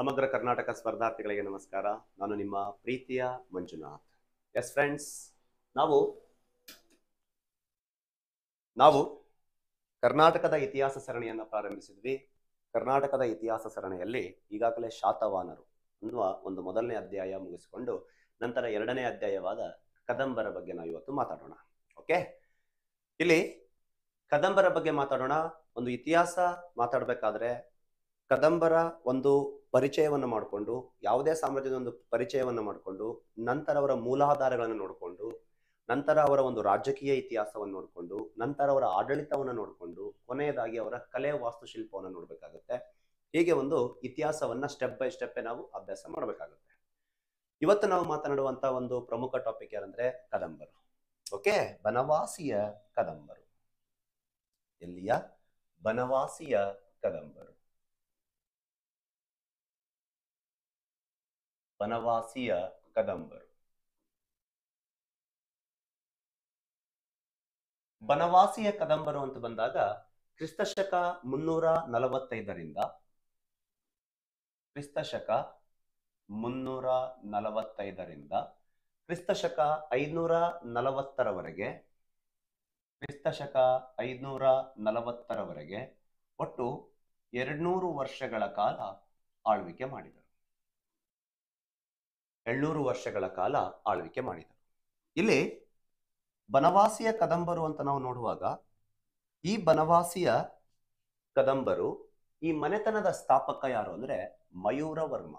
ಸಮಗ್ರ ಕರ್ನಾಟಕ ಸ್ಪರ್ಧಾರ್ಥಿಗಳಿಗೆ ನಮಸ್ಕಾರ. ನಾನು ನಿಮ್ಮ ಪ್ರೀತಿಯ ಮಂಜುನಾಥ್. ಎಸ್ ಫ್ರೆಂಡ್ಸ್ ನಾವು ನಾವು ಕರ್ನಾಟಕದ ಇತಿಹಾಸ ಸರಣಿಯನ್ನು ಪ್ರಾರಂಭಿಸಿದ್ವಿ. ಕರ್ನಾಟಕದ ಇತಿಹಾಸ ಸರಣಿಯಲ್ಲಿ ಈಗಾಗಲೇ ಶಾತವಾನರು ಅನ್ನುವ ಒಂದು ಮೊದಲನೇ ಅಧ್ಯಾಯ ಮುಗಿಸಿಕೊಂಡು ನಂತರ ಎರಡನೇ ಅಧ್ಯಾಯವಾದ ಕದಂಬರ ಬಗ್ಗೆ ನಾವು ಇವತ್ತು ಮಾತಾಡೋಣ. ಓಕೆ ಇಲ್ಲಿ ಕದಂಬರ ಬಗ್ಗೆ ಮಾತಾಡೋಣ. ಒಂದು ಇತಿಹಾಸ ಮಾತಾಡಬೇಕಾದ್ರೆ ಕದಂಬರ ಒಂದು ಪರಿಚಯವನ್ನು ಮಾಡಿಕೊಂಡು, ಯಾವುದೇ ಸಾಮ್ರಾಜ್ಯದ ಒಂದು ಪರಿಚಯವನ್ನು ಮಾಡಿಕೊಂಡು, ನಂತರ ಅವರ ಮೂಲಾಧಾರಗಳನ್ನು ನೋಡಿಕೊಂಡು, ನಂತರ ಅವರ ಒಂದು ರಾಜಕೀಯ ಇತಿಹಾಸವನ್ನು ನೋಡಿಕೊಂಡು, ನಂತರ ಅವರ ಆಡಳಿತವನ್ನು ನೋಡಿಕೊಂಡು, ಕೊನೆಯದಾಗಿ ಅವರ ಕಲೆ ವಾಸ್ತುಶಿಲ್ಪವನ್ನು ನೋಡಬೇಕಾಗುತ್ತೆ. ಹೀಗೆ ಒಂದು ಇತಿಹಾಸವನ್ನ ಸ್ಟೆಪ್ ಬೈ ಸ್ಟೆಪ್ ನಾವು ಅಭ್ಯಾಸ ಮಾಡಬೇಕಾಗುತ್ತೆ. ಇವತ್ತು ನಾವು ಮಾತನಾಡುವಂಥ ಒಂದು ಪ್ರಮುಖ ಟಾಪಿಕ್ ಏನಂದ್ರೆ ಕದಂಬರು. ಓಕೆ? ಬನವಾಸಿಯ ಕದಂಬರು. ಎಲ್ಲಿಯ? ಬನವಾಸಿಯ ಕದಂಬರು. ಬನವಾಸಿಯ ಕದಂಬರು. ಬನವಾಸಿಯ ಕದಂಬರು ಅಂತ ಬಂದಾಗ ಕ್ರಿಸ್ತಶಕ ಮುನ್ನೂರ ನಲವತ್ತೈದರಿಂದ ಕ್ರಿಸ್ತಶಕ ಮುನ್ನೂರ ನಲವತ್ತೈದರಿಂದ ಕ್ರಿಸ್ತಶಕ ಐನೂರ ನಲವತ್ತರವರೆಗೆ ಕ್ರಿಸ್ತಶಕ ಐನೂರ ನಲವತ್ತರವರೆಗೆ ಒಟ್ಟು ಎರಡ್ನೂರು ವರ್ಷಗಳ ಕಾಲ ಆಳ್ವಿಕೆ ಮಾಡಿದರು. ಎಳ್ನೂರು ವರ್ಷಗಳ ಕಾಲ ಆಳ್ವಿಕೆ ಮಾಡಿದರು. ಇಲ್ಲಿ ಬನವಾಸಿಯ ಕದಂಬರು ಅಂತ ನಾವು ನೋಡುವಾಗ, ಈ ಬನವಾಸಿಯ ಕದಂಬರು ಈ ಮನೆತನದ ಸ್ಥಾಪಕ ಯಾರು ಅಂದ್ರೆ ಮಯೂರ ವರ್ಮ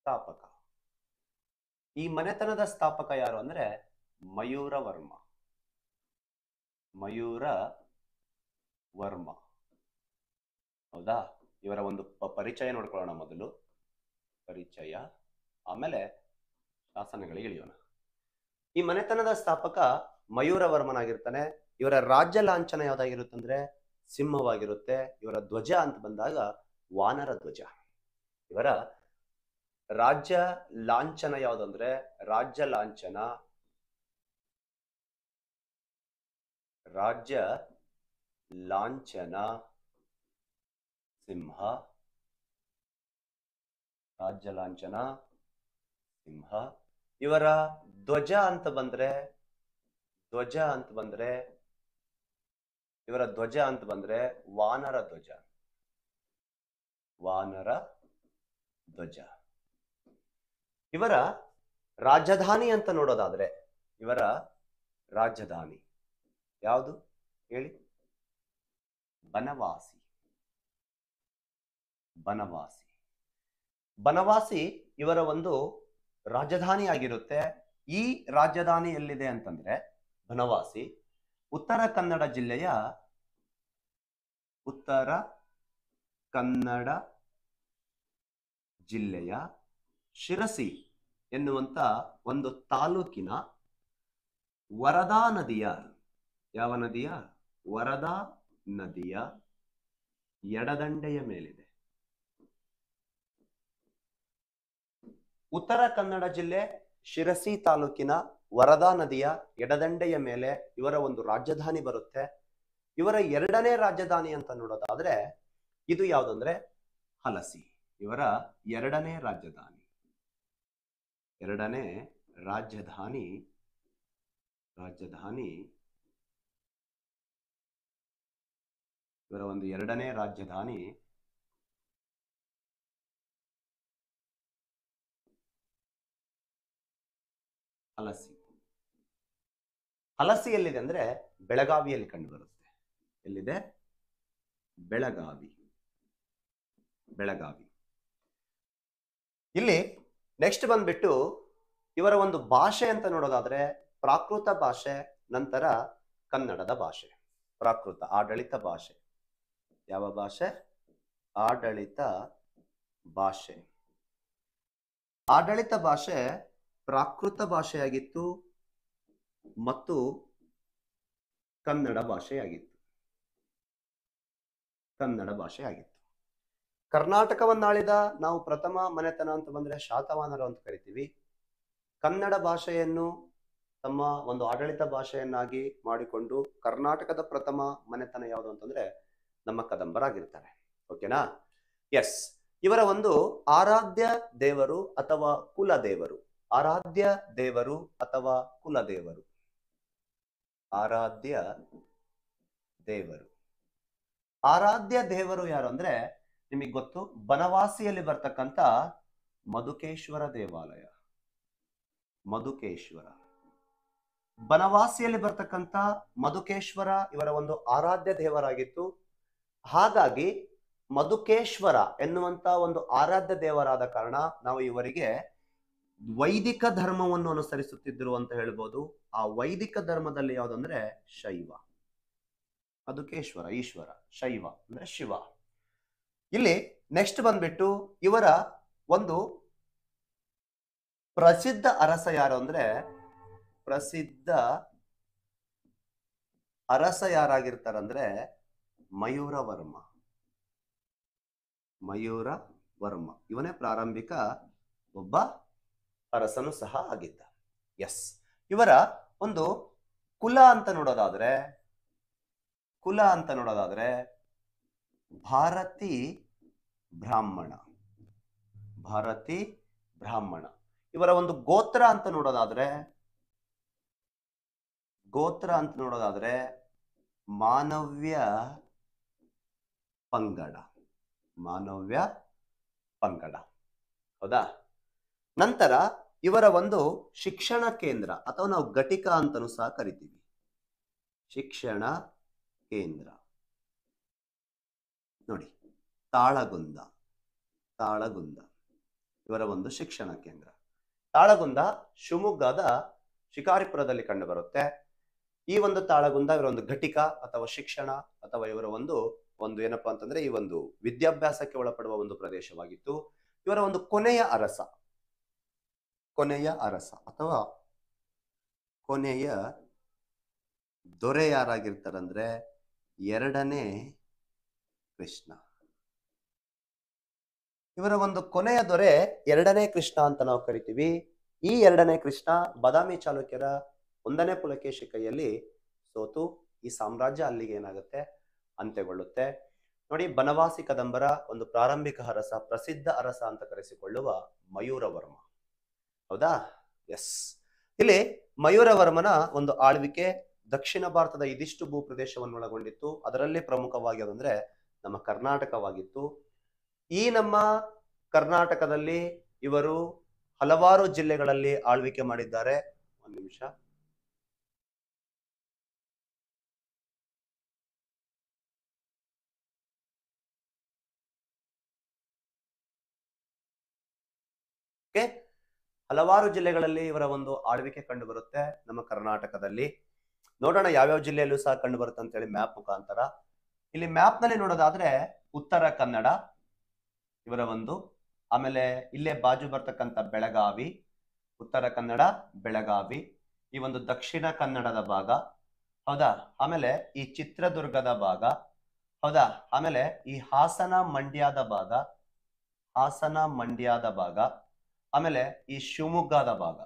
ಸ್ಥಾಪಕ. ಈ ಮನೆತನದ ಸ್ಥಾಪಕ ಯಾರು ಅಂದ್ರೆ ಮಯೂರವರ್ಮ. ಮಯೂರ ವರ್ಮ ಹೌದಾ? ಇವರ ಒಂದು ಪರಿಚಯ ನೋಡ್ಕೊಳ್ಳೋಣ ಮೊದಲು. ಪರಿಚಯ. ಆಮೇಲೆ ಶಾಸನಗಳಿಗೆ ಇಳಿಯೋಣ. ಈ ಮನೆತನದ ಸ್ಥಾಪಕ ಮಯೂರ ವರ್ಮನಾಗಿರ್ತಾನೆ ಇವರ ರಾಜ್ಯ ಲಾಂಛನ ಯಾವ್ದಾಗಿರುತ್ತಂದ್ರೆ ಸಿಂಹವಾಗಿರುತ್ತೆ. ಇವರ ಧ್ವಜ ಅಂತ ಬಂದಾಗ ವಾನರ ಧ್ವಜ. ಇವರ ರಾಜ್ಯ ಲಾಂಛನ ಯಾವ್ದಂದ್ರೆ ರಾಜ್ಯ ಲಾಂಛನ. ರಾಜ್ಯ ಲಾಂಛನ. ಸಿಂಹ ರಾಜ್ಯ ಲಾಂಛನ ಸಿಂಹ. ಇವರ ಧ್ವಜ ಅಂತ ಬಂದ್ರೆ, ಧ್ವಜ ಅಂತ ಬಂದ್ರೆ, ಇವರ ಧ್ವಜ ಅಂತ ಬಂದ್ರೆ ವಾನರ ಧ್ವಜ. ವಾನರ ಧ್ವಜ. ಇವರ ರಾಜಧಾನಿ ಅಂತ ನೋಡೋದಾದ್ರೆ, ಇವರ ರಾಜಧಾನಿ. ಯಾವುದು? ಹೇಳಿ. ಬನವಾಸಿ. ಬನವಾಸಿ. ಬನವಾಸಿ ಇವರ ಒಂದು ರಾಜಧಾನಿ ಆಗಿರುತ್ತೆ ಈ ರಾಜಧಾನಿ ಎಲ್ಲಿದೆ ಅಂತಂದ್ರೆ ಬನವಾಸಿ, ಉತ್ತರ ಕನ್ನಡ ಜಿಲ್ಲೆಯ ಉತ್ತರ ಕನ್ನಡ ಜಿಲ್ಲೆಯ ಶಿರಸಿ ಎನ್ನುವಂತ ಒಂದು ತಾಲೂಕಿನ ವರದಾ ನದಿಯ, ಯಾವ ನದಿಯ? ವರದಾ ನದಿಯ ಎಡದಂಡೆಯ ಮೇಲಿದೆ. ಉತ್ತರ ಕನ್ನಡ ಜಿಲ್ಲೆ ಶಿರಸಿ ತಾಲೂಕಿನ ವರದಾ ನದಿಯ ಎಡದಂಡೆಯ ಮೇಲೆ ಇವರ ಒಂದು ರಾಜಧಾನಿ ಬರುತ್ತೆ. ಇವರ ಎರಡನೇ ರಾಜಧಾನಿ ಅಂತ ನೋಡೋದಾದ್ರೆ ಇದು ಯಾವುದಂದ್ರೆ ಹಲಸಿ. ಇವರ ಎರಡನೇ ರಾಜಧಾನಿ. ಎರಡನೇ ರಾಜಧಾನಿ ರಾಜಧಾನಿ. ಇವರ ಒಂದು ಎರಡನೇ ರಾಜಧಾನಿ ಹಲಸಿ. ಹಲಸಿ ಎಲ್ಲಿದೆ ಅಂದ್ರೆ ಬೆಳಗಾವಿಯಲ್ಲಿ ಕಂಡು ಬರುತ್ತೆ. ಎಲ್ಲಿದೆ? ಬೆಳಗಾವಿ. ಬೆಳಗಾವಿ. ಇಲ್ಲಿ ನೆಕ್ಸ್ಟ್ ಬಂದ್ಬಿಟ್ಟು ಇವರ ಒಂದು ಭಾಷೆ ಅಂತ ನೋಡೋದಾದ್ರೆ ಪ್ರಾಕೃತ ಭಾಷೆ, ನಂತರ ಕನ್ನಡದ ಭಾಷೆ. ಪ್ರಾಕೃತ, ಆಡಳಿತ ಭಾಷೆ. ಯಾವ ಭಾಷೆ? ಆಡಳಿತ ಭಾಷೆ. ಆಡಳಿತ ಭಾಷೆ ಪ್ರಾಕೃತ ಭಾಷೆಯಾಗಿತ್ತು ಮತ್ತು ಕನ್ನಡ ಭಾಷೆಯಾಗಿತ್ತು. ಕನ್ನಡ ಭಾಷೆಯಾಗಿತ್ತು. ಕರ್ನಾಟಕವನ್ನಾಳಿದ ನಾವು ಪ್ರಥಮ ಮನೆತನ ಅಂತ ಬಂದ್ರೆ ಶಾತವಾನರು ಅಂತ ಕರಿತೀವಿ. ಕನ್ನಡ ಭಾಷೆಯನ್ನು ತಮ್ಮ ಒಂದು ಆಡಳಿತ ಭಾಷೆಯನ್ನಾಗಿ ಮಾಡಿಕೊಂಡು ಕರ್ನಾಟಕದ ಪ್ರಥಮ ಮನೆತನ ಯಾವುದು ಅಂತಂದ್ರೆ ನಮ್ಮ ಕದಂಬರಾಗಿರ್ತಾರೆ ಓಕೆನಾ? ಎಸ್ ಇವರ ಒಂದು ಆರಾಧ್ಯ ದೇವರು ಅಥವಾ ಕುಲ ದೇವರು. ಆರಾಧ್ಯ ದೇವರು ಅಥವಾ ಕುಲ ದೇವರು ಆರಾಧ್ಯ ದೇವರು. ಆರಾಧ್ಯ ದೇವರು ಯಾರು ಅಂದ್ರೆ ನಿಮಗೆ ಗೊತ್ತು, ಬನವಾಸಿಯಲ್ಲಿ ಬರ್ತಕ್ಕಂಥ ಮಧುಕೇಶ್ವರ ದೇವಾಲಯ. ಮಧುಕೇಶ್ವರ. ಬನವಾಸಿಯಲ್ಲಿ ಬರ್ತಕ್ಕಂಥ ಮಧುಕೇಶ್ವರ ಇವರ ಒಂದು ಆರಾಧ್ಯ ದೇವರಾಗಿತ್ತು. ಹಾಗಾಗಿ ಮಧುಕೇಶ್ವರ ಎನ್ನುವಂತ ಒಂದು ಆರಾಧ್ಯ ದೇವರಾದ ಕಾರಣ ನಾವು ಇವರಿಗೆ ವೈದಿಕ ಧರ್ಮವನ್ನು ಅನುಸರಿಸುತ್ತಿದ್ದರು ಅಂತ ಹೇಳ್ಬೋದು. ಆ ವೈದಿಕ ಧರ್ಮದಲ್ಲಿ ಯಾವುದಂದ್ರೆ ಶೈವ. ಮಧುಕೇಶ್ವರ ಈಶ್ವರ ಶೈವ ಅಂದ್ರೆ ಶಿವ. ಇಲ್ಲಿ ನೆಕ್ಸ್ಟ್ ಬಂದ್ಬಿಟ್ಟು ಇವರ ಒಂದು ಪ್ರಸಿದ್ಧ ಅರಸ ಯಾರು ಅಂದ್ರೆ ಪ್ರಸಿದ್ಧ ಅರಸ ಯಾರಾಗಿರ್ತಾರಂದ್ರೆ ಮಯೂರ ವರ್ಮ ಮಯೂರ ವರ್ಮ ಇವನೇ ಪ್ರಾರಂಭಿಕ ಒಬ್ಬ ಅರಸನು ಸಹ ಆಗಿದ್ದ. ಎಸ್ ಇವರ ಒಂದು ಕುಲ ಅಂತ ನೋಡೋದಾದ್ರೆ, ಕುಲ ಅಂತ ನೋಡೋದಾದ್ರೆ ಭಾರತಿ ಬ್ರಾಹ್ಮಣ. ಭಾರತಿ ಬ್ರಾಹ್ಮಣ. ಇವರ ಒಂದು ಗೋತ್ರ ಅಂತ ನೋಡೋದಾದ್ರೆ, ಗೋತ್ರ ಅಂತ ನೋಡೋದಾದ್ರೆ ಮಾನವ್ಯ ಪಂಗಡ. ಮಾನವ್ಯ ಪಂಗಡ. ಹೌದಾ? ನಂತರ ಇವರ ಒಂದು ಶಿಕ್ಷಣ ಕೇಂದ್ರ ಅಥವಾ ನಾವು ಘಟಿಕ ಅಂತಲೂ ಸಹ ಕರಿತೀವಿ. ಶಿಕ್ಷಣ ಕೇಂದ್ರ. ನೋಡಿ, ತಾಳಗುಂದ ತಾಳಗುಂದ, ಇವರ ಒಂದು ಶಿಕ್ಷಣ ಕೇಂದ್ರ. ತಾಳಗುಂದ ಶಿವಮೊಗ್ಗದ ಶಿಕಾರಿಪುರದಲ್ಲಿ ಕಂಡು ಬರುತ್ತೆ. ಈ ಒಂದು ತಾಳಗುಂದ ಇವರ ಒಂದು ಘಟಿಕ ಅಥವಾ ಶಿಕ್ಷಣ ಅಥವಾ ಇವರ ಒಂದು ಒಂದು ಏನಪ್ಪಾ ಅಂತಂದ್ರೆ ಈ ಒಂದು ವಿದ್ಯಾಭ್ಯಾಸಕ್ಕೆ ಒಳಪಡುವ ಒಂದು ಪ್ರದೇಶವಾಗಿತ್ತು. ಇವರ ಒಂದು ಕೊನೆಯ ಅರಸ ಕೊನೆಯ ಅರಸ ಅಥವಾ ಕೊನೆಯ ದೊರೆ ಯಾರಾಗಿರ್ತಾರಂದ್ರೆ ಎರಡನೇ ಕೃಷ್ಣ. ಇವರ ಒಂದು ಕೊನೆಯ ದೊರೆ ಎರಡನೇ ಕೃಷ್ಣ ಅಂತ ನಾವು ಕರಿತೀವಿ. ಈ ಎರಡನೇ ಕೃಷ್ಣ ಬಾದಾಮಿ ಚಾಲುಕ್ಯರ ಒಂದನೇ ಪುಲಕೇಶಿ ಕೈಯಲ್ಲಿ ಸೋತು. ಈ ಸಾಮ್ರಾಜ್ಯ ಅಲ್ಲಿಗೆ ಏನಾಗುತ್ತೆ? ಅಂತ್ಯಗೊಳ್ಳುತ್ತೆ. ನೋಡಿ, ಬನವಾಸಿ ಕದಂಬರ ಒಂದು ಪ್ರಾರಂಭಿಕ ಅರಸ, ಪ್ರಸಿದ್ಧ ಅರಸ ಅಂತ ಕರೆಸಿಕೊಳ್ಳುವ ಮಯೂರವರ್ಮ. ಹೌದಾ? ಎಸ್ ಇಲ್ಲಿ ಮಯೂರವರ್ಮನ ಒಂದು ಆಳ್ವಿಕೆ ದಕ್ಷಿಣ ಭಾರತದ ಇದಿಷ್ಟು ಭೂಪ್ರದೇಶವನ್ನು ಒಳಗೊಂಡಿತ್ತು ಅದರಲ್ಲಿ ಪ್ರಮುಖವಾಗಿ ಅದಂದ್ರೆ ನಮ್ಮ ಕರ್ನಾಟಕವಾಗಿತ್ತು. ಈ ನಮ್ಮ ಕರ್ನಾಟಕದಲ್ಲಿ ಇವರು ಹಲವಾರು ಜಿಲ್ಲೆಗಳಲ್ಲಿ ಆಳ್ವಿಕೆ ಮಾಡಿದ್ದಾರೆ. ಒಂದು ನಿಮಿಷ. ಹಲವಾರು ಜಿಲ್ಲೆಗಳಲ್ಲಿ ಇವರ ಒಂದು ಆಳ್ವಿಕೆ ಕಂಡು ಬರುತ್ತೆ ನಮ್ಮ ಕರ್ನಾಟಕದಲ್ಲಿ. ನೋಡೋಣ ಯಾವ್ಯಾವ ಜಿಲ್ಲೆಯಲ್ಲೂ ಸಹ ಕಂಡು ಬರುತ್ತೆ ಅಂತ ಹೇಳಿ ಮ್ಯಾಪ್ ಮುಖಾಂತರ. ಇಲ್ಲಿ ಮ್ಯಾಪ್ನಲ್ಲಿ ನೋಡೋದಾದ್ರೆ ಉತ್ತರ ಕನ್ನಡ, ಇವರ ಒಂದು. ಆಮೇಲೆ ಇಲ್ಲೇ ಬಾಜು ಬರ್ತಕ್ಕಂಥ ಬೆಳಗಾವಿ, ಉತ್ತರ ಕನ್ನಡ, ಬೆಳಗಾವಿ, ಈ ಒಂದು ದಕ್ಷಿಣ ಕನ್ನಡದ ಭಾಗ. ಹೌದಾ? ಆಮೇಲೆ ಈ ಚಿತ್ರದುರ್ಗದ ಭಾಗ. ಹೌದಾ? ಆಮೇಲೆ ಈ ಹಾಸನ ಮಂಡ್ಯದ ಭಾಗ. ಹಾಸನ ಮಂಡ್ಯದ ಭಾಗ. ಆಮೇಲೆ ಈ ಶಿವಮೊಗ್ಗದ ಭಾಗ.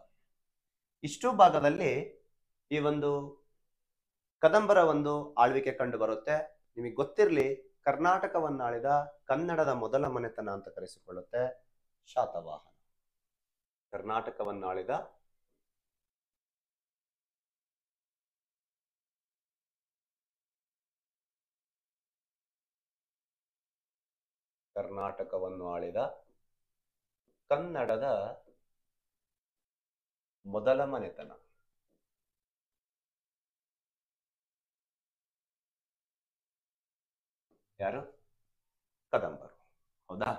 ಇಷ್ಟು ಭಾಗದಲ್ಲಿ ಈ ಒಂದು ಕದಂಬರ ಒಂದು ಆಳ್ವಿಕೆ ಕಂಡು ಬರುತ್ತೆ ನಿಮಗೆ ಗೊತ್ತಿರಲಿ ಕರ್ನಾಟಕವನ್ನಾಳಿದ ಕನ್ನಡದ ಮೊದಲ ಮನೆತನ ಅಂತ ಕರೆಸಿಕೊಳ್ಳುತ್ತೆ ಶಾತವಾಹನ. ಕರ್ನಾಟಕವನ್ನಾಳಿದ ಕರ್ನಾಟಕವನ್ನು ಆಳಿದ ಕನ್ನಡದ ಮೊದಲ ಮನೆತನ. ಯಾರು? ಕದಂಬರು. ಹೌದಾ?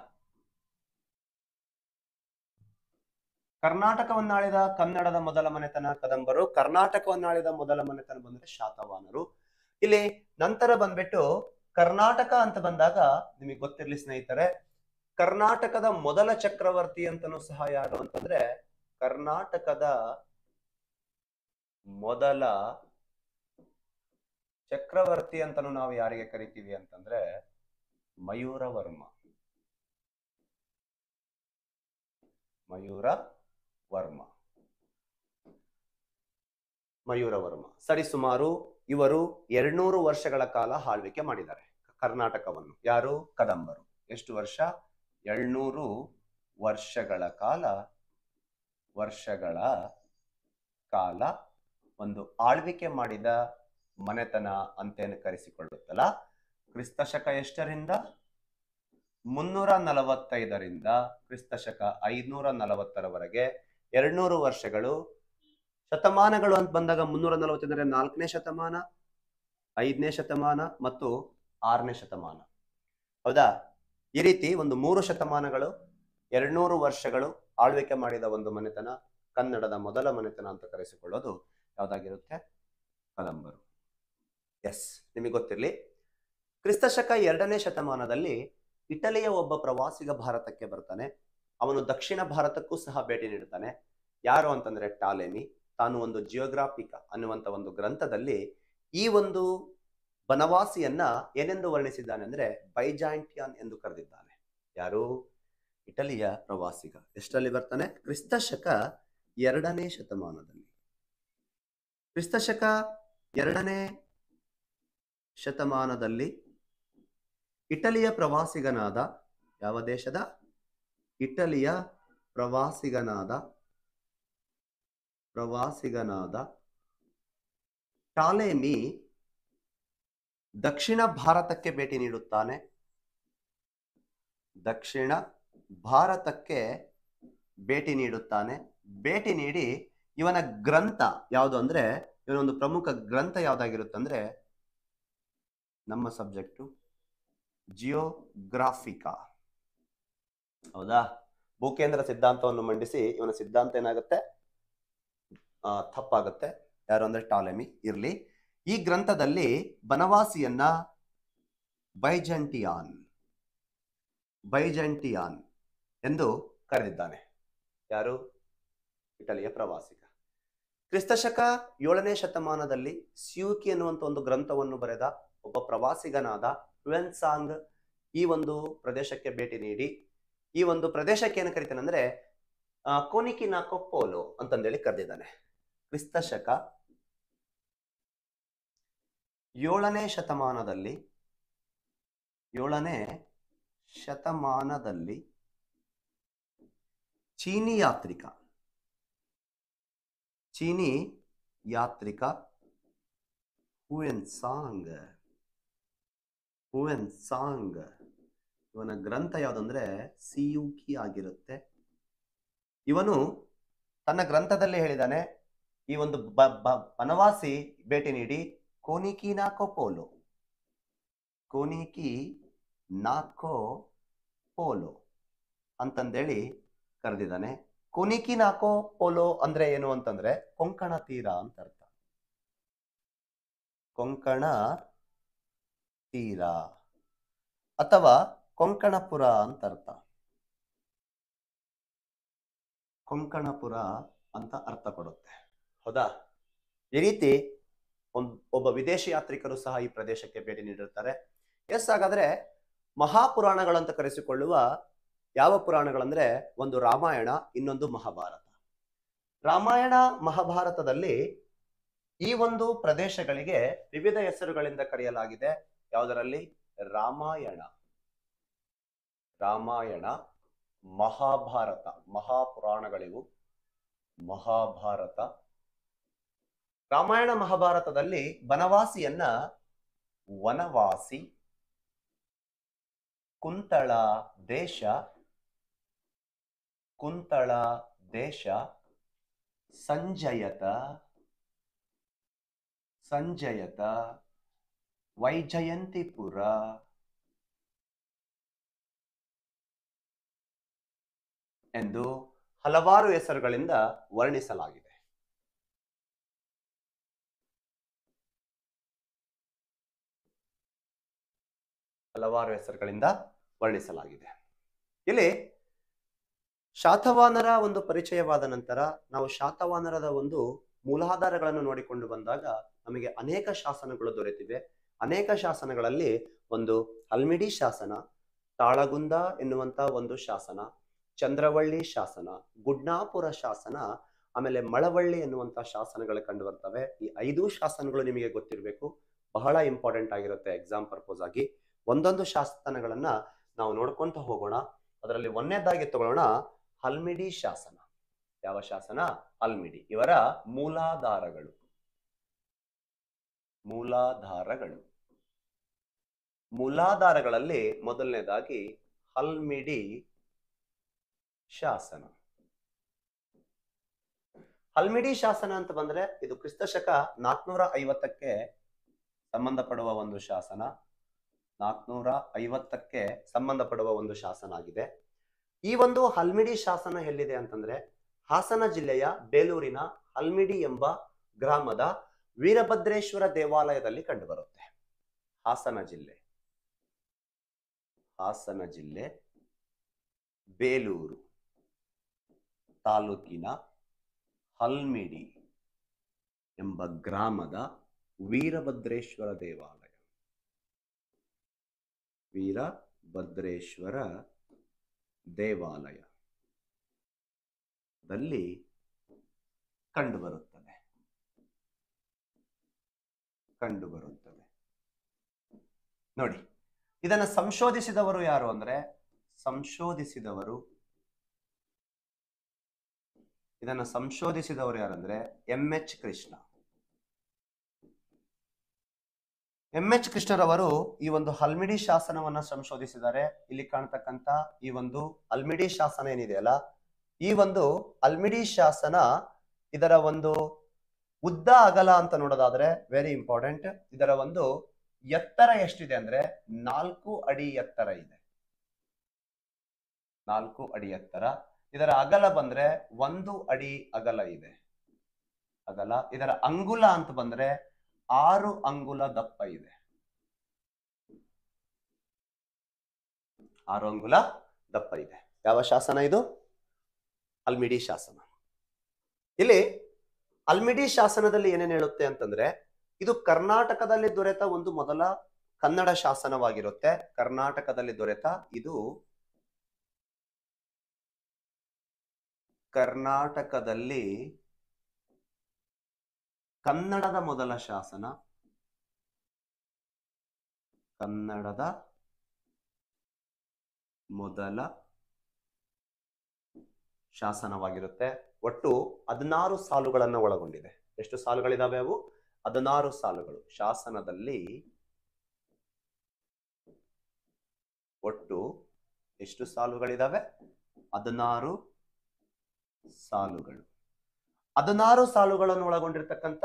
ಕರ್ನಾಟಕವನ್ನಾಳಿದ ಕನ್ನಡದ ಮೊದಲ ಮನೆತನ ಕದಂಬರು, ಕರ್ನಾಟಕವನ್ನಾಳಿದ ಮೊದಲ ಮನೆತನ ಬಂದ್ರೆ ಶಾತವಾನರು. ಇಲ್ಲಿ ನಂತರ ಬಂದ್ಬಿಟ್ಟು ಕರ್ನಾಟಕ ಅಂತ ಬಂದಾಗ ನಿಮಗೆ ಗೊತ್ತಿರ್ಲಿ ಸ್ನೇಹಿತರೆ ಕರ್ನಾಟಕದ ಮೊದಲ ಚಕ್ರವರ್ತಿ ಅಂತನೂ ಸಹ ಯಾರು ಅಂತಂದ್ರೆ ಕರ್ನಾಟಕದ ಮೊದಲ ಚಕ್ರವರ್ತಿ ಅಂತನೂ ನಾವು ಯಾರಿಗೆ ಕರಿತೀವಿ ಅಂತಂದ್ರೆ ಮಯೂರ ವರ್ಮ. ಮಯೂರ ವರ್ಮ. ವರ್ಮ. ಸರಿಸುಮಾರು ಇವರು ಎರಡ್ನೂರು ವರ್ಷಗಳ ಕಾಲ ಆಳ್ವಿಕೆ ಮಾಡಿದ್ದಾರೆ ಕರ್ನಾಟಕವನ್ನು. ಯಾರು? ಕದಂಬರು. ಎಷ್ಟು ವರ್ಷ? ಏಳ್ನೂರು ವರ್ಷಗಳ ಕಾಲ ವರ್ಷಗಳ ಕಾಲ ಒಂದು ಆಳ್ವಿಕೆ ಮಾಡಿದ ಮನೆತನ ಅಂತೇನು ಕರೆಸಿಕೊಳ್ಳುತ್ತಲ್ಲ? ಕ್ರಿಸ್ತಶಕ ಎಷ್ಟರಿಂದ? ಮುನ್ನೂರ ನಲವತ್ತೈದರಿಂದ ಕ್ರಿಸ್ತಶಕ ಐನೂರ ನಲವತ್ತರವರೆಗೆ ಎರಡ್ನೂರು ವರ್ಷಗಳು. ಶತಮಾನಗಳು ಅಂತ ಬಂದಾಗ ಮುನ್ನೂರ ನಲವತ್ತೈದರ ನಾಲ್ಕನೇ ಶತಮಾನ, ಐದನೇ ಶತಮಾನ ಮತ್ತು ಆರನೇ ಶತಮಾನ. ಹೌದಾ? ಈ ರೀತಿ ಒಂದು ಮೂರು ಶತಮಾನಗಳು, ಎರಡ್ನೂರು ವರ್ಷಗಳು ಆಳ್ವಿಕೆ ಮಾಡಿದ ಒಂದು ಮನೆತನ, ಕನ್ನಡದ ಮೊದಲ ಮನೆತನ ಅಂತ ಕರೆಸಿಕೊಳ್ಳೋದು ಯಾವ್ದಾಗಿರುತ್ತೆ? ಕದಂಬರು ಎಸ್, ನಿಮಗೆ ಗೊತ್ತಿರಲಿ. ಕ್ರಿಸ್ತಶಕ ಎರಡನೇ ಶತಮಾನದಲ್ಲಿ ಇಟಲಿಯ ಒಬ್ಬ ಪ್ರವಾಸಿಗ ಭಾರತಕ್ಕೆ ಬರ್ತಾನೆ. ಅವನು ದಕ್ಷಿಣ ಭಾರತಕ್ಕೂ ಸಹ ಭೇಟಿ ನೀಡ್ತಾನೆ. ಯಾರು ಅಂತಂದ್ರೆ ಟಾಲೆಮಿ. ತಾನು ಒಂದು ಜಿಯೋಗ್ರಾಫಿಕ ಅನ್ನುವಂತ ಒಂದು ಗ್ರಂಥದಲ್ಲಿ ಈ ಒಂದು ಬನವಾಸಿಯನ್ನ ಏನೆಂದು ವರ್ಣಿಸಿದ್ದಾನೆ ಅಂದ್ರೆ ಬೈಜಾಂಟಿಯಾನ್ ಎಂದು ಕರೆದಿದ್ದಾನೆ. ಯಾರು? ಇಟಲಿಯ ಪ್ರವಾಸಿಗ. ಎಷ್ಟರಲ್ಲಿ ಬರ್ತಾನೆ? ಕ್ರಿಸ್ತಶಕ ಎರಡನೇ ಶತಮಾನದಲ್ಲಿ. ಕ್ರಿಸ್ತಶಕ ಎರಡನೇ ಶತಮಾನದಲ್ಲಿ ಇಟಲಿಯ ಪ್ರವಾಸಿಗನಾದ ಯಾವ ದೇಶದ? ಇಟಲಿಯ ಪ್ರವಾಸಿಗನಾದ ಪ್ರವಾಸಿಗನಾದ ಟಾಲೆಮಿ ದಕ್ಷಿಣ ಭಾರತಕ್ಕೆ ಭೇಟಿ ನೀಡುತ್ತಾನೆ. ದಕ್ಷಿಣ ಭಾರತಕ್ಕೆ ಭೇಟಿ ನೀಡುತ್ತಾನೆ. ಭೇಟಿ ನೀಡಿ ಇವನ ಗ್ರಂಥ ಯಾವುದು ಅಂದ್ರೆ ಇವನೊಂದು ಪ್ರಮುಖ ಗ್ರಂಥ ಯಾವ್ದಾಗಿರುತ್ತಂದ್ರೆ, ನಮ್ಮ ಸಬ್ಜೆಕ್ಟು ಜಿಯೋಗ್ರಾಫಿಕಾ. ಹೌದಾ? ಭೂಕೇಂದ್ರ ಸಿದ್ಧಾಂತವನ್ನು ಮಂಡಿಸಿ ಇವನ ಸಿದ್ಧಾಂತ ಏನಾಗುತ್ತೆ? ತಪ್ಪಾಗುತ್ತೆ. ಯಾರು ಅಂದ್ರೆ ಟಾಲೆಮಿ ಇರ್ಲಿ. ಈ ಗ್ರಂಥದಲ್ಲಿ ಬನವಾಸಿಯನ್ನ ಬೈಜಂಟಿಯಾನ್ ಬೈಜಂಟಿಯಾನ್ ಎಂದು ಕರೆದಿದ್ದಾನೆ. ಯಾರು? ಇಟಲಿಯ ಪ್ರವಾಸಿಗ. ಕ್ರಿಸ್ತಶಕ ಏಳನೇ ಶತಮಾನದಲ್ಲಿ ಸ್ಯೂಕಿ ಎನ್ನುವಂಥ ಒಂದು ಗ್ರಂಥವನ್ನು ಬರೆದ ಒಬ್ಬ ಪ್ರವಾಸಿಗನಾದ ಹ್ಯುವೆನ್ಸಾಂಗ್ ಈ ಒಂದು ಪ್ರದೇಶಕ್ಕೆ ಭೇಟಿ ನೀಡಿ. ಈ ಒಂದು ಪ್ರದೇಶಕ್ಕೆ ಏನು ಕರಿತಾನೆ ಅಂದ್ರೆ ಕೋನಿಕಿನಾಕೊಪೋಲೋ ಕೊನಿಕಿನಾಕೊ ಪೋಲೋ ಅಂತಂದೇಳಿ ಕರೆದಿದ್ದಾನೆ. ಕ್ರಿಸ್ತಶಕ ಏಳನೇ ಶತಮಾನದಲ್ಲಿ ಏಳನೇ ಶತಮಾನದಲ್ಲಿ ಚೀನಿ ಯಾತ್ರಿಕ ಚೀನಿ ಯಾತ್ರಿಕ ಹುಯೆನ್ ಸಾಂಗ್ ಹೂವೆನ್ ಸಾಂಗ್ ಇವನ ಗ್ರಂಥ ಯಾವುದಂದ್ರೆ ಸಿಯುಕಿ ಆಗಿರುತ್ತೆ. ಇವನು ತನ್ನ ಗ್ರಂಥದಲ್ಲಿ ಹೇಳಿದಾನೆ ಈ ಒಂದು ಬನವಾಸಿ ಭೇಟಿ ನೀಡಿ ಕೋನಿಕಿ ನಾಕೋ ಪೋಲೋ. ಕೋನಿಕಿ ನಾಕೋ ಪೋಲೋ ಅಂತಂದೇಳಿ ಕರೆದಿದ್ದಾನೆ. ಕೊನಿಕಿ ನಾಕೋ ಪೋಲೋ ಅಂದ್ರೆ ಏನು ಅಂತಂದ್ರೆ ಕೊಂಕಣ ತೀರ ಅಂತ ಅರ್ಥ ಕೊಂಕಣ ತೀರ ಅಥವಾ ಕೊಂಕಣಪುರ ಅಂತ ಅರ್ಥ ಕೊಂಕಣಪುರ ಅಂತ ಅರ್ಥ ಕೊಡುತ್ತೆ. ಹೌದಾ? ಈ ರೀತಿ ಒಂದ್ ಒಬ್ಬ ವಿದೇಶಿ ಯಾತ್ರಿಕರು ಸಹ ಈ ಪ್ರದೇಶಕ್ಕೆ ಭೇಟಿ ನೀಡಿರ್ತಾರೆ ಎಸ್ ಹಾಗಾದ್ರೆ ಮಹಾಪುರಾಣಗಳಂತ ಕರೆಸಿಕೊಳ್ಳುವ ಯಾವ ಪುರಾಣಗಳಂದ್ರೆ ಒಂದು ರಾಮಾಯಣ, ಇನ್ನೊಂದು ಮಹಾಭಾರತ. ರಾಮಾಯಣ, ಮಹಾಭಾರತದಲ್ಲಿ ಈ ಒಂದು ಪ್ರದೇಶಗಳಿಗೆ ವಿವಿಧ ಹೆಸರುಗಳಿಂದ ಕರೆಯಲಾಗಿದೆ. ಯಾವುದರಲ್ಲಿ? ರಾಮಾಯಣ. ರಾಮಾಯಣ, ಮಹಾಭಾರತ, ಮಹಾಪುರಾಣಗಳಿವು ಮಹಾಭಾರತ ರಾಮಾಯಣ ಮಹಾಭಾರತದಲ್ಲಿ ಬನವಾಸಿಯನ್ನ ವನವಾಸಿ, ಕುಂತಳ ದೇಶ ಕುಂತಳ ದೇಶ, ಸಂಜಯತ ಸಂಜಯತ, ವೈಜಯಂತಿಪುರ, ಎಂದು ಹಲವಾರು ಹೆಸರುಗಳಿಂದ ವರ್ಣಿಸಲಾಗಿದೆ. ಹಲವಾರು ಹೆಸರುಗಳಿಂದ ವರ್ಣಿಸಲಾಗಿದೆ. ಇಲ್ಲಿ ಶಾತವಾನರ ಒಂದು ಪರಿಚಯವಾದ ನಂತರ ನಾವು ಶಾತವಾನರದ ಒಂದು ಮೂಲಾಧಾರಗಳನ್ನು ನೋಡಿಕೊಂಡು ಬಂದಾಗ ನಮಗೆ ಅನೇಕ ಶಾಸನಗಳು ದೊರೆತಿವೆ. ಅನೇಕ ಶಾಸನಗಳಲ್ಲಿ ಒಂದು ಹಲ್ಮಿಡಿ ಶಾಸನ, ತಾಳಗುಂದ ಎನ್ನುವಂತ ಒಂದು ಶಾಸನ, ಚಂದ್ರವಳ್ಳಿ ಶಾಸನ, ಗುಡ್ನಾಪುರ ಶಾಸನ, ಆಮೇಲೆ ಮಳವಳ್ಳಿ ಎನ್ನುವಂತ ಶಾಸನಗಳು ಕಂಡು ಬರ್ತವೆ. ಈ ಐದು ಶಾಸನಗಳು ನಿಮಗೆ ಗೊತ್ತಿರಬೇಕು. ಬಹಳ ಇಂಪಾರ್ಟೆಂಟ್ ಆಗಿರುತ್ತೆ ಎಕ್ಸಾಮ್ ಪರ್ಪೋಸ್ ಆಗಿ. ಒಂದೊಂದು ಶಾಸನಗಳನ್ನ ನಾವು ನೋಡ್ಕೊಂತ ಹೋಗೋಣ. ಅದರಲ್ಲಿ ಒಂದನೇದಾಗಿ ತಗೊಳ್ಳೋಣ, ಹಲ್ಮಿಡಿ ಶಾಸನ. ಯಾವ ಶಾಸನ? ಹಲ್ಮಿಡಿ. ಇವರ ಮೂಲಾಧಾರಗಳು. ಮೂಲಾಧಾರಗಳು. ಮೂಲಾಧಾರಗಳಲ್ಲಿ ಮೊದಲನೇದಾಗಿ ಹಲ್ಮಿಡಿ ಶಾಸನ. ಹಲ್ಮಿಡಿ ಶಾಸನ ಅಂತ ಬಂದ್ರೆ ಇದು ಕ್ರಿಸ್ತಶಕ ನಾಲ್ಕನೂರ ಐವತ್ತಕ್ಕೆ ಸಂಬಂಧಪಡುವ ಒಂದು ಶಾಸನ. ನಾಲ್ಕನೂರ ಐವತ್ತಕ್ಕೆ ಸಂಬಂಧಪಡುವ ಒಂದು ಶಾಸನ ಆಗಿದೆ ಈ ಒಂದು ಹಲ್ಮಿಡಿ ಶಾಸನ ಎಲ್ಲಿದೆ ಅಂತಂದ್ರೆ ಹಾಸನ ಜಿಲ್ಲೆಯ ಬೇಲೂರಿನ ಹಲ್ಮಿಡಿ ಎಂಬ ಗ್ರಾಮದ ವೀರಭದ್ರೇಶ್ವರ ದೇವಾಲಯದಲ್ಲಿ ಕಂಡುಬರುತ್ತೆ. ಹಾಸನ ಜಿಲ್ಲೆ. ಹಾಸನ ಜಿಲ್ಲೆ ಬೇಲೂರು ತಾಲೂಕಿನ ಹಲ್ಮಿಡಿ ಎಂಬ ಗ್ರಾಮದ ವೀರಭದ್ರೇಶ್ವರ ದೇವಾಲಯ. ವೀರಭದ್ರೇಶ್ವರ ದೇವಾಲಯದಲ್ಲಿ ಕಂಡುಬರುತ್ತದೆ. ಕಂಡುಬರುತ್ತದೆ. ನೋಡಿ, ಇದನ್ನು ಸಂಶೋಧಿಸಿದವರು ಯಾರು ಅಂದ್ರೆ ಸಂಶೋಧಿಸಿದವರು ಇದನ್ನು ಸಂಶೋಧಿಸಿದವರು ಯಾರಂದ್ರೆ M H Krishna. M H ಕೃಷ್ಣರವರು ಈ ಒಂದು ಹಲ್ಮಿಡಿ ಶಾಸನವನ್ನ ಸಂಶೋಧಿಸಿದ್ದಾರೆ. ಇಲ್ಲಿ ಕಾಣ್ತಕ್ಕಂತ ಈ ಒಂದು ಅಲ್ಮಿಡಿ ಶಾಸನ ಏನಿದೆಯಲ್ಲ ಈ ಒಂದು ಅಲ್ಮಿಡಿ ಶಾಸನ ಇದರ ಒಂದು ಉದ್ದ ಅಗಲ ಅಂತ ನೋಡೋದಾದ್ರೆ ವೆರಿ ಇಂಪಾರ್ಟೆಂಟ್ ಇದರ ಒಂದು ಎತ್ತರ ಎಷ್ಟಿದೆ ಅಂದ್ರೆ ನಾಲ್ಕು ಅಡಿ ಎತ್ತರ ಇದೆ. ನಾಲ್ಕು ಅಡಿ ಎತ್ತರ. ಇದರ ಅಗಲ ಬಂದ್ರೆ ಒಂದು ಅಡಿ ಅಗಲ ಇದೆ. ಅಗಲ. ಇದರ ಅಂಗುಲ ಅಂತ ಬಂದ್ರೆ ಆರು ಅಂಗುಲ ದಪ್ಪ ಇದೆ. ಆರು ಅಂಗುಲ ದಪ್ಪ ಇದೆ. ಯಾವ ಶಾಸನ ಇದು? ಅಲ್ಮಿಡಿ ಶಾಸನ. ಇಲ್ಲಿ ಅಲ್ಮಿಡಿ ಶಾಸನದಲ್ಲಿ ಏನೇನು ಹೇಳುತ್ತೆ ಅಂತಂದ್ರೆ, ಇದು ಕರ್ನಾಟಕದಲ್ಲಿ ದೊರೆತ ಒಂದು ಮೊದಲ ಕನ್ನಡ ಶಾಸನವಾಗಿರುತ್ತೆ. ಕರ್ನಾಟಕದಲ್ಲಿ ದೊರೆತ ಇದು ಕರ್ನಾಟಕದಲ್ಲಿ ಕನ್ನಡದ ಮೊದಲ ಶಾಸನ. ಕನ್ನಡದ ಮೊದಲ ಶಾಸನವಾಗಿರುತ್ತೆ. ಒಟ್ಟು ಹದಿನಾರು ಸಾಲುಗಳನ್ನ ಒಳಗೊಂಡಿದೆ. ಎಷ್ಟು ಸಾಲುಗಳಿದಾವೆ ಅವು? ಹದಿನಾರು ಸಾಲುಗಳು. ಶಾಸನದಲ್ಲಿ ಒಟ್ಟು ಎಷ್ಟು ಸಾಲುಗಳಿದಾವೆ? ಹದಿನಾರು ಸಾಲುಗಳು. ಹದಿನಾರು ಸಾಲುಗಳನ್ನು ಒಳಗೊಂಡಿರ್ತಕ್ಕಂಥ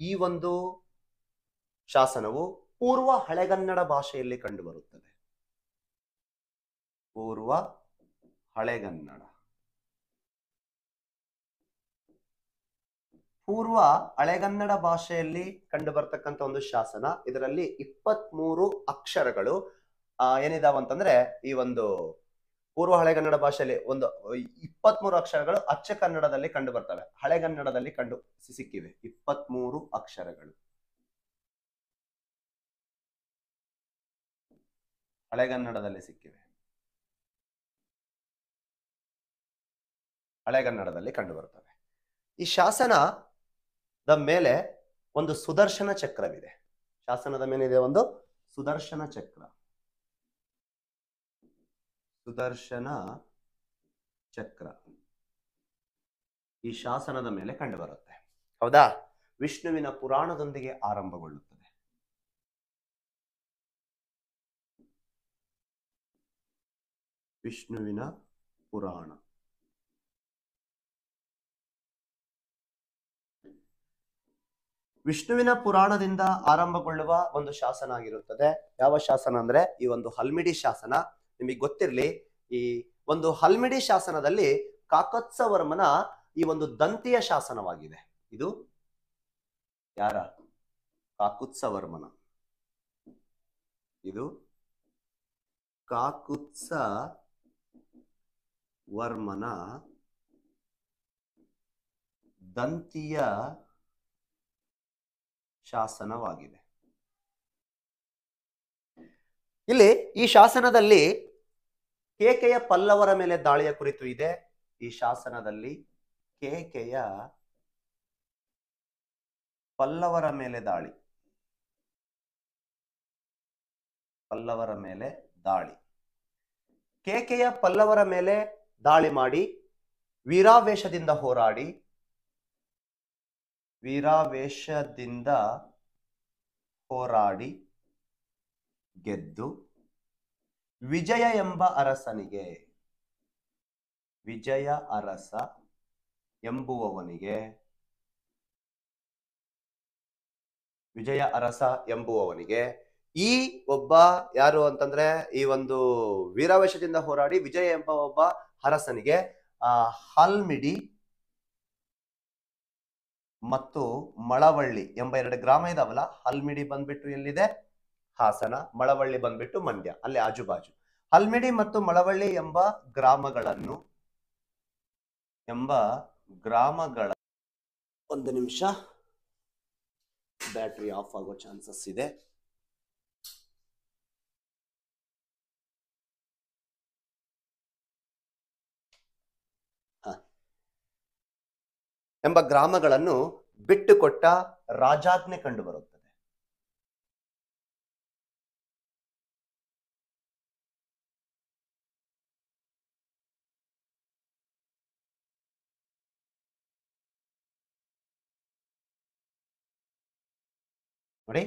ಈ ಒಂದು ಶಾಸನವು ಪೂರ್ವ ಹಳೆಗನ್ನಡ ಭಾಷೆಯಲ್ಲಿ ಕಂಡುಬರುತ್ತದೆ. ಪೂರ್ವ ಹಳೆಗನ್ನಡ. ಪೂರ್ವ ಹಳೆಗನ್ನಡ ಭಾಷೆಯಲ್ಲಿ ಕಂಡು ಬರ್ತಕ್ಕಂಥ ಒಂದು ಶಾಸನ ಇದರಲ್ಲಿ ಇಪ್ಪತ್ಮೂರು ಅಕ್ಷರಗಳು ಆ, ಏನಿದಾವ ಅಂತಂದ್ರೆ ಈ ಒಂದು ಪೂರ್ವ ಹಳೆಗನ್ನಡ ಭಾಷೆಯಲ್ಲಿ ಒಂದು ಇಪ್ಪತ್ಮೂರು ಅಕ್ಷರಗಳು ಅಚ್ಚ ಕನ್ನಡದಲ್ಲಿ ಕಂಡು ಬರ್ತವೆ. ಹಳೆಗನ್ನಡದಲ್ಲಿ ಕಂಡು ಸಿಕ್ಕಿವೆ. ಇಪ್ಪತ್ಮೂರು ಅಕ್ಷರಗಳು. ಹಳೆಗನ್ನಡದಲ್ಲಿ ಸಿಕ್ಕಿವೆ. ಹಳೆಗನ್ನಡದಲ್ಲಿ ಕಂಡು ಬರ್ತವೆ. ಈ ಶಾಸನದ ಮೇಲೆ ಒಂದು ಸುದರ್ಶನ ಚಕ್ರವಿದೆ. ಶಾಸನದ ಮೇಲಿದೆ ಒಂದು ಸುದರ್ಶನ ಚಕ್ರ. ಸುದರ್ಶನ ಚಕ್ರ. ಈ ಶಾಸನದ ಮೇಲೆ ಕಂಡುಬರುತ್ತೆ ಹೌದಾ? ವಿಷ್ಣುವಿನ ಪುರಾಣದೊಂದಿಗೆ ಆರಂಭಗೊಳ್ಳುತ್ತದೆ. ವಿಷ್ಣುವಿನ ಪುರಾಣ. ವಿಷ್ಣುವಿನ ಪುರಾಣದಿಂದ ಆರಂಭಗೊಳ್ಳುವ ಒಂದು ಶಾಸನ ಆಗಿರುತ್ತದೆ. ಯಾವ ಶಾಸನ ಅಂದ್ರೆ ಈ ಒಂದು ಹಲ್ಮಿಡಿ ಶಾಸನ. ನಿಮಗೆ ಗೊತ್ತಿರಲಿ, ಈ ಒಂದು ಹಲ್ಮಿಡಿ ಶಾಸನದಲ್ಲಿ ಕಾಕತ್ಸವರ್ಮನ ಈ ಒಂದು ದಂತಿಯ ಶಾಸನವಾಗಿದೆ. ಇದು ಯಾರ? ಕಾಕುತ್ಸವರ್ಮನ. ಇದು ಕಾಕುತ್ಸ ವರ್ಮನ ದಂತಿಯ ಶಾಸನವಾಗಿದೆ. ಇಲ್ಲಿ ಈ ಶಾಸನದಲ್ಲಿ ಕೇಕೆಯ ಪಲ್ಲವರ ಮೇಲೆ ದಾಳಿಯ ಕುರಿತು ಇದೆ. ಈ ಶಾಸನದಲ್ಲಿ ಕೇಕೆಯ ಪಲ್ಲವರ ಮೇಲೆ ದಾಳಿ. ಪಲ್ಲವರ ಮೇಲೆ ದಾಳಿ. ಕೇಕೆಯ ಪಲ್ಲವರ ಮೇಲೆ ದಾಳಿ ಮಾಡಿ ವೀರಾವೇಶದಿಂದ ಹೋರಾಡಿ ವೀರಾವೇಶದಿಂದ ಹೋರಾಡಿ ಗೆದ್ದು ವಿಜಯ ಎಂಬ ಅರಸನಿಗೆ. ವಿಜಯ ಅರಸ ಎಂಬುವವನಿಗೆ. ವಿಜಯ ಅರಸ ಎಂಬುವವನಿಗೆ. ಈ ಒಬ್ಬ ಯಾರು ಅಂತಂದ್ರೆ, ಈ ಒಂದು ವೀರಾವೇಶದಿಂದ ಹೋರಾಡಿ ವಿಜಯ ಎಂಬ ಒಬ್ಬ ಅರಸನಿಗೆ ಹಲ್ಮಿಡಿ ಮತ್ತು ಮಳವಳ್ಳಿ ಎಂಬ ಎರಡು ಗ್ರಾಮ ಇದಾವಲ್ಲ, ಹಲ್ಮಿಡಿ ಬಂದ್ಬಿಟ್ಟು ಎಲ್ಲಿದೆ? ಹಾಸನ, ಮಳವಳ್ಳಿ ಬಂದ್ಬಿಟ್ಟು ಮಂಡ್ಯ, ಅಲ್ಲಿ ಆಜುಬಾಜು. ಹಲ್ಮಿಡಿ ಮತ್ತು ಮಳವಳ್ಳಿ ಎಂಬ ಗ್ರಾಮಗಳನ್ನು, ಎಂಬ ಗ್ರಾಮಗಳ ಒಂದು ನಿಮಿಷ. ಬ್ಯಾಟ್ರಿ ಆಫ್ ಆಗೋ ಚಾನ್ಸಸ್ ಇದೆ. ಎಂಬ ಗ್ರಾಮಗಳನ್ನು ಬಿಟ್ಟುಕೊಟ್ಟ ರಾಜಾಜ್ಞೆ ಕಂಡುಬರುತ್ತದೆ ನೋಡಿ.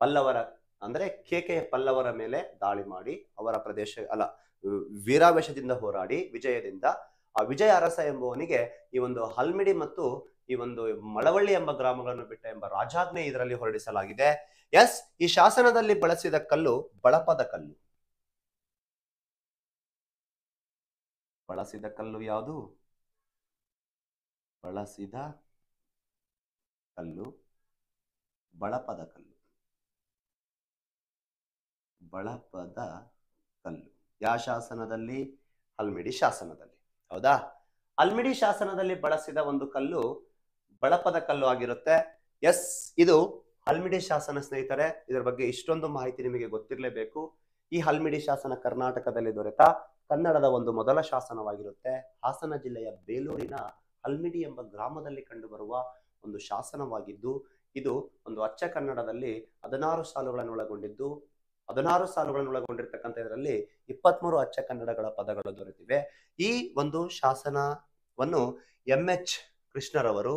ಪಲ್ಲವರ ಅಂದ್ರೆ ಕೆ ಪಲ್ಲವರ ಮೇಲೆ ದಾಳಿ ಮಾಡಿ ಅವರ ಪ್ರದೇಶ, ಅಲ್ಲ, ವೀರಾವೇಶದಿಂದ ಹೋರಾಡಿ ವಿಜಯದಿಂದ, ಆ ವಿಜಯ ಅರಸ ಎಂಬುವನಿಗೆ ಈ ಒಂದು ಹಲ್ಮಿಡಿ ಮತ್ತು ಈ ಒಂದು ಮಳವಳ್ಳಿ ಎಂಬ ಗ್ರಾಮಗಳನ್ನು ಬಿಟ್ಟ ಎಂಬ ರಾಜಾಜ್ಞೆ ಇದರಲ್ಲಿ ಹೊರಡಿಸಲಾಗಿದೆ. ಎಸ್, ಈ ಶಾಸನದಲ್ಲಿ ಬಳಸಿದ ಕಲ್ಲು ಬಳಪದ ಕಲ್ಲು. ಬಳಸಿದ ಕಲ್ಲು ಯಾವುದು? ಬಳಸಿದ ಕಲ್ಲು. ಬಳಪದ ಕಲ್ಲು ಬಳಪದ ಕಲ್ಲು ಯಾವ ಶಾಸನದಲ್ಲಿ? ಹಲ್ಮಿಡಿ ಶಾಸನದಲ್ಲಿ. ಹೌದಾ? ಅಲ್ಮಿಡಿ ಶಾಸನದಲ್ಲಿ ಬಳಸಿದ ಒಂದು ಕಲ್ಲು ಬಳಪದ ಕಲ್ಲು ಆಗಿರುತ್ತೆ. ಎಸ್, ಇದು ಹಲ್ಮಿಡಿ ಶಾಸನ ಸ್ನೇಹಿತರೆ, ಇದರ ಬಗ್ಗೆ ಇಷ್ಟೊಂದು ಮಾಹಿತಿ ನಿಮಗೆ ಗೊತ್ತಿರಲೇಬೇಕು. ಈ ಹಲ್ಮಿಡಿ ಶಾಸನ ಕರ್ನಾಟಕದಲ್ಲಿ ದೊರೆತ ಕನ್ನಡದ ಒಂದು ಮೊದಲ ಶಾಸನವಾಗಿರುತ್ತೆ. ಹಾಸನ ಜಿಲ್ಲೆಯ ಬೇಲೂರಿನ ಹಲ್ಮಿಡಿ ಎಂಬ ಗ್ರಾಮದಲ್ಲಿ ಕಂಡುಬರುವ ಒಂದು ಶಾಸನವಾಗಿದ್ದು ಇದು ಒಂದು ಅಚ್ಚ ಕನ್ನಡದಲ್ಲಿ ಹದಿನಾರು ಸಾಲುಗಳನ್ನು ಒಳಗೊಂಡಿದ್ದು, ಹದಿನಾರು ಸಾಲುಗಳನ್ನು ಒಳಗೊಂಡಿರ್ತಕ್ಕಂಥ ಇದರಲ್ಲಿ ಇಪ್ಪತ್ಮೂರು ಅಚ್ಚ ಕನ್ನಡಗಳ ಪದಗಳು ದೊರೆತಿವೆ. ಈ ಒಂದು ಶಾಸನವನ್ನು ಎಂ ಎಚ್ ಕೃಷ್ಣರವರು,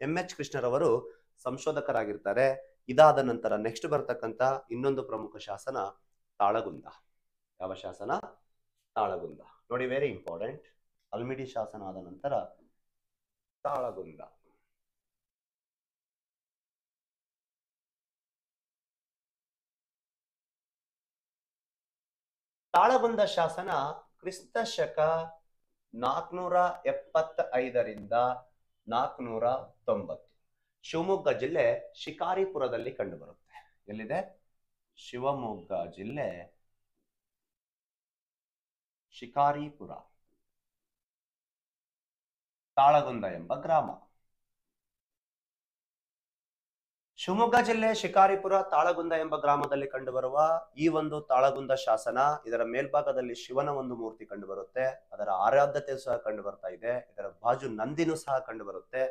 ಎಂ ಎಚ್ ಕೃಷ್ಣರವರು ಸಂಶೋಧಕರಾಗಿರ್ತಾರೆ. ಇದಾದ ನಂತರ ನೆಕ್ಸ್ಟ್ ಬರ್ತಕ್ಕಂಥ ಇನ್ನೊಂದು ಪ್ರಮುಖ ಶಾಸನ ತಾಳಗುಂದ. ಯಾವ ಶಾಸನ? ತಾಳಗುಂದ. ನೋಡಿ ವೆರಿ ಇಂಪಾರ್ಟೆಂಟ್ ಅಲ್ಮಿಡಿ ಶಾಸನ ಆದ ನಂತರ ತಾಳಗುಂದ. ತಾಳಗುಂದ ಶಾಸನ ಕ್ರಿಸ್ತ ಶಕ ನಾಲ್ಕನೂರ ಎಪ್ಪತ್ತ ಐದರಿಂದ ನಾಲ್ಕನೂರ ತೊಂಬತ್ತು. ಶಿವಮೊಗ್ಗ ಜಿಲ್ಲೆ ಶಿಕಾರಿಪುರದಲ್ಲಿ ಕಂಡುಬರುತ್ತೆ. ಎಲ್ಲಿದೆ? ಶಿವಮೊಗ್ಗ ಜಿಲ್ಲೆ ಶಿಕಾರಿಪುರ. ತಾಳಗುಂದ ಎಂಬ ಗ್ರಾಮ. ಶಿವಮೊಗ್ಗ ಜಿಲ್ಲೆ ಶಿಕಾರಿಪುರ ತಾಳಗುಂದ ಎಂಬ ಗ್ರಾಮದಲ್ಲಿ ಕಂಡುಬರುವ ಈ ಒಂದು ತಾಳಗುಂದ ಶಾಸನ, ಇದರ ಮೇಲ್ಭಾಗದಲ್ಲಿ ಶಿವನ ಒಂದು ಮೂರ್ತಿ ಕಂಡುಬರುತ್ತೆ, ಅದರ ಆರಾಧ್ಯತೆ ಸಹ ಕಂಡು ಬರ್ತಾ ಇದೆ, ಇದರ ಬಾಜು ನಂದಿನೂ ಸಹ ಕಂಡು ಬರುತ್ತೆ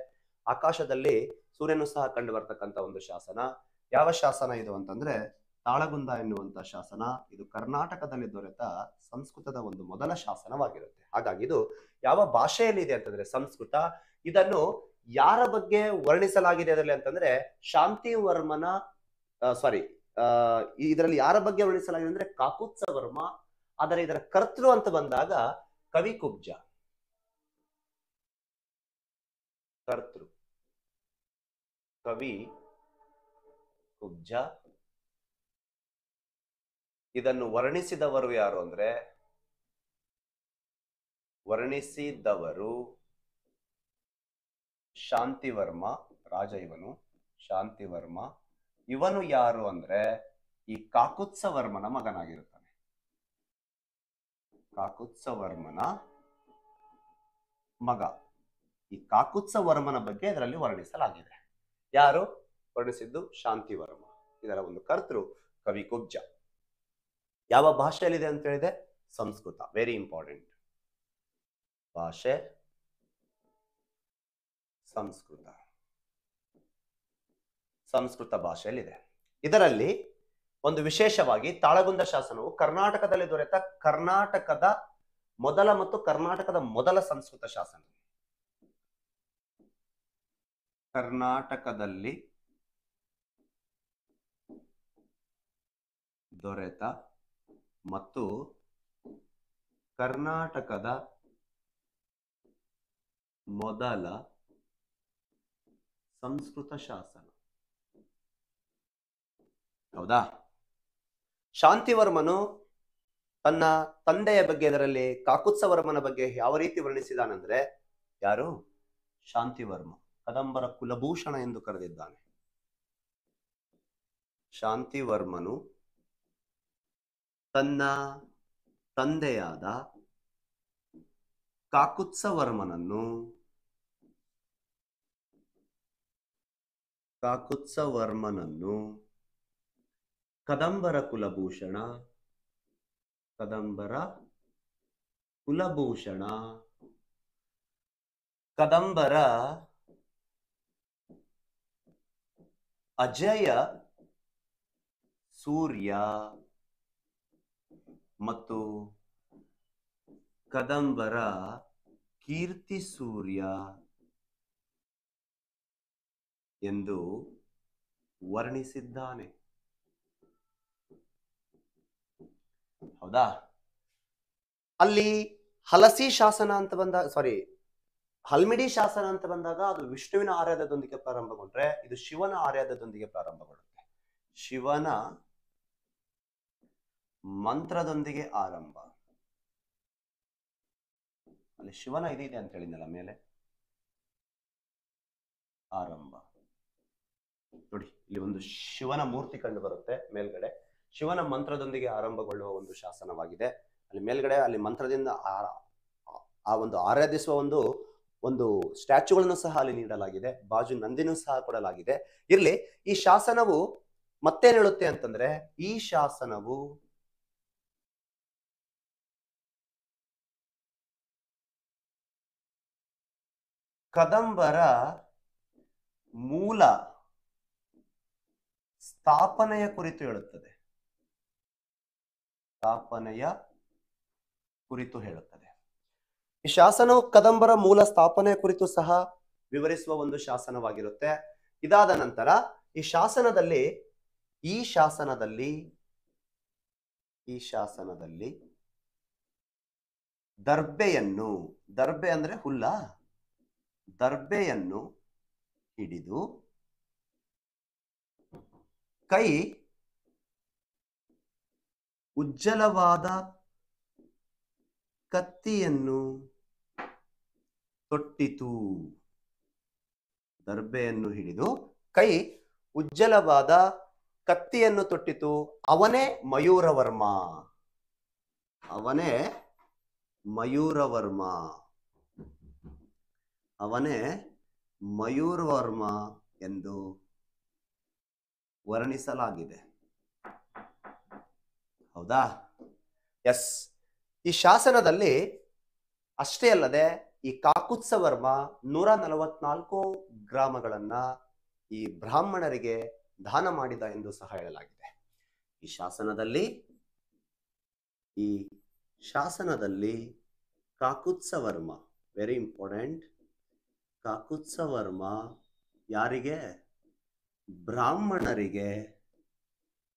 ಆಕಾಶದಲ್ಲಿ ಸೂರ್ಯನು ಸಹ ಕಂಡು ಬರ್ತಕ್ಕಂಥ ಒಂದು ಶಾಸನ. ಯಾವ ಶಾಸನ ಇದು ಅಂತಂದ್ರೆ, ತಾಳಗುಂದ ಎನ್ನುವಂತ ಶಾಸನ, ಇದು ಕರ್ನಾಟಕದಲ್ಲಿ ದೊರೆತ ಸಂಸ್ಕೃತದ ಒಂದು ಮೊದಲ ಶಾಸನವಾಗಿರುತ್ತೆ. ಹಾಗಾಗಿ ಇದು ಯಾವ ಭಾಷೆಯಲ್ಲಿ ಇದೆ ಅಂತಂದ್ರೆ ಸಂಸ್ಕೃತ. ಇದನ್ನು ಯಾರ ಬಗ್ಗೆ ವರ್ಣಿಸಲಾಗಿದೆ ಅದರಲ್ಲಿ ಅಂತಂದ್ರೆ ಶಾಂತಿ ವರ್ಮನ ಸಾರಿ ಇದರಲ್ಲಿ ಯಾರ ಬಗ್ಗೆ ವರ್ಣಿಸಲಾಗಿದೆ ಅಂದ್ರೆ ಕಾಕುತ್ಸ ವರ್ಮ, ಆದರೆ ಇದರ ಕರ್ತೃ ಅಂತ ಬಂದಾಗ ಕವಿ ಕುಬ್ಜ. ಕರ್ತೃ. ಕವಿ ಕುಬ್ಜ. ಇದನ್ನು ವರ್ಣಿಸಿದವರು ಯಾರು ಅಂದ್ರೆ, ವರ್ಣಿಸಿದವರು ಶಾಂತಿವರ್ಮ, ರಾಜ ಇವನು, ಶಾಂತಿವರ್ಮ. ಇವನು ಯಾರು ಅಂದ್ರೆ ಈ ಕಾಕುತ್ಸವರ್ಮನ ಮಗನಾಗಿರುತ್ತಾನೆ. ಕಾಕುತ್ಸವರ್ಮನ ಮಗ. ಈ ಕಾಕುತ್ಸವರ್ಮನ ಬಗ್ಗೆ ಇದರಲ್ಲಿ ವರ್ಣಿಸಲಾಗಿದೆ. ಯಾರು? ವರ್ಣಿಸಿದ್ದು ಶಾಂತಿವರ್ಮ. ಇದರ ಒಂದು ಕರ್ತೃ ಕವಿ ಕುಬ್ಜ ಯಾವ ಭಾಷೆಯಲ್ಲಿದೆ ಅಂತ ಹೇಳಿದೆ? ಸಂಸ್ಕೃತ. ವೆರಿ ಇಂಪಾರ್ಟೆಂಟ್ ಭಾಷೆ ಸಂಸ್ಕೃತ. ಸಂಸ್ಕೃತ ಭಾಷೆಯಲ್ಲಿದೆ. ಇದರಲ್ಲಿ ಒಂದು ವಿಶೇಷವಾಗಿ ತಾಳಗುಂದ ಶಾಸನವು ಕರ್ನಾಟಕದಲ್ಲಿ ದೊರೆತ ಕರ್ನಾಟಕದ ಮೊದಲ ಮತ್ತು ಕರ್ನಾಟಕದ ಮೊದಲ ಸಂಸ್ಕೃತ ಶಾಸನ. ಕರ್ನಾಟಕದಲ್ಲಿ ದೊರೆತ ಮತ್ತು ಕರ್ನಾಟಕದ ಮೊದಲ ಸಂಸ್ಕೃತ ಶಾಸನ ಹೌದಾ? ಶಾಂತಿವರ್ಮನು ತನ್ನ ತಂದೆಯ ಬಗ್ಗೆ ಅದರಲ್ಲಿ ಕಾಕುತ್ಸವರ್ಮನ ಬಗ್ಗೆ ಯಾವ ರೀತಿ ವರ್ಣಿಸಿದಾನಂದ್ರೆ, ಯಾರು? ಶಾಂತಿವರ್ಮ, ಕದಂಬರ ಕುಲಭೂಷಣ ಎಂದು ಕರೆದಿದ್ದಾನೆ. ಶಾಂತಿವರ್ಮನು ತನ್ನ ತಂದೆಯಾದ ಕಾಕುತ್ಸವರ್ಮನನ್ನು ಕಾಕುತ್ಸವರ್ಮನನ್ನು ಕದಂಬರ ಕುಲಭೂಷಣ ಕದಂಬರ ಕುಲಭೂಷಣ ಕದಂಬರ ಅಜಯ ಸೂರ್ಯ ಮತ್ತು ಕದಂಬರ ಕೀರ್ತಿ ಸೂರ್ಯ. ಎಂದು ವರ್ಣಿಸಿದ್ದಾನೆ. ಹೌದಾ? ಅಲ್ಲಿ ಹಲಸಿ ಶಾಸನ ಅಂತ ಬಂದಾಗ ಸಾರಿ ಹಲ್ಮಿಡಿ ಶಾಸನ ಅಂತ ಬಂದಾಗ ಅದು ವಿಷ್ಣುವಿನ ಆರಾಧದೊಂದಿಗೆ ಪ್ರಾರಂಭಗೊಂಡ್ರೆ ಇದು ಶಿವನ ಆರಾಧದೊಂದಿಗೆ ಪ್ರಾರಂಭಗೊಳ್ಳುತ್ತೆ. ಶಿವನ ಮಂತ್ರದೊಂದಿಗೆ ಆರಂಭ. ಅಲ್ಲಿ ಶಿವನ ಇದಿದೆ ಅಂತ ಹೇಳಿದ್ನಲ್ಲ ಮೇಲೆ? ಆರಂಭ. ನೋಡಿ, ಇಲ್ಲಿ ಒಂದು ಶಿವನ ಮೂರ್ತಿ ಕಂಡು ಬರುತ್ತೆ ಮೇಲ್ಗಡೆ. ಶಿವನ ಮಂತ್ರದೊಂದಿಗೆ ಆರಂಭಗೊಳ್ಳುವ ಒಂದು ಶಾಸನವಾಗಿದೆ. ಅಲ್ಲಿ ಮೇಲ್ಗಡೆ, ಅಲ್ಲಿ ಮಂತ್ರದಿಂದ ಆ- ಒಂದು ಆರಾಧಿಸುವ ಒಂದು ಒಂದು ಸ್ಟ್ಯಾಚ್ಯೂಗಳನ್ನು ಸಹ ಅಲ್ಲಿ ನೀಡಲಾಗಿದೆ. ಬಾಜು ನಂದಿನೂ ಸಹ ಕೊಡಲಾಗಿದೆ. ಇರ್ಲಿ, ಈ ಶಾಸನವು ಮತ್ತೇನ್ ಹೇಳುತ್ತೆ ಅಂತಂದ್ರೆ, ಈ ಶಾಸನವು ಕದಂಬರ ಮೂಲ ಸ್ಥಾಪನೆಯ ಕುರಿತು ಹೇಳುತ್ತದೆ. ಸ್ಥಾಪನೆಯ ಕುರಿತು ಹೇಳುತ್ತದೆ. ಈ ಶಾಸನವು ಕದಂಬರ ಮೂಲ ಸ್ಥಾಪನೆಯ ಕುರಿತು ಸಹ ವಿವರಿಸುವ ಒಂದು ಶಾಸನವಾಗಿರುತ್ತೆ. ಇದಾದ ನಂತರ ಈ ಶಾಸನದಲ್ಲಿ ಈ ಶಾಸನದಲ್ಲಿ ಈ ಶಾಸನದಲ್ಲಿ ದರ್ಬೆಯನ್ನು, ದರ್ಬೆ ಅಂದ್ರೆ ಹುಲ್ಲ, ದರ್ಬೆಯನ್ನು ಹಿಡಿದು ಕೈ ಉಜ್ಜಲವಾದ ಕತ್ತಿಯನ್ನು ತೊಟ್ಟಿತು. ದರ್ಬೆಯನ್ನು ಹಿಡಿದು ಕೈ ಉಜ್ಜಲವಾದ ಕತ್ತಿಯನ್ನು ತೊಟ್ಟಿತು. ಅವನೇ ಮಯೂರವರ್ಮ. ಅವನೇ ಮಯೂರವರ್ಮ. ಅವನೇ ಮಯೂರವರ್ಮ ಎಂದು ವರ್ಣಿಸಲಾಗಿದೆ. ಹೌದಾ? ಎಸ್ ಈ ಶಾಸನದಲ್ಲಿ ಅಷ್ಟೇ ಅಲ್ಲದೆ ಈ ಕಾಕುತ್ಸವರ್ಮ ನೂರ ನಲವತ್ನಾಲ್ಕು ಗ್ರಾಮಗಳನ್ನ ಈ ಬ್ರಾಹ್ಮಣರಿಗೆ ದಾನ ಮಾಡಿದ ಎಂದು ಸಹ ಹೇಳಲಾಗಿದೆ. ಈ ಶಾಸನದಲ್ಲಿ ಈ ಶಾಸನದಲ್ಲಿ ಕಾಕುತ್ಸವರ್ಮ ವೆರಿ ಇಂಪಾರ್ಟೆಂಟ್ ಕಾಕುತ್ಸವರ್ಮ ಯಾರಿಗೆ? ಬ್ರಾಹ್ಮಣರಿಗೆ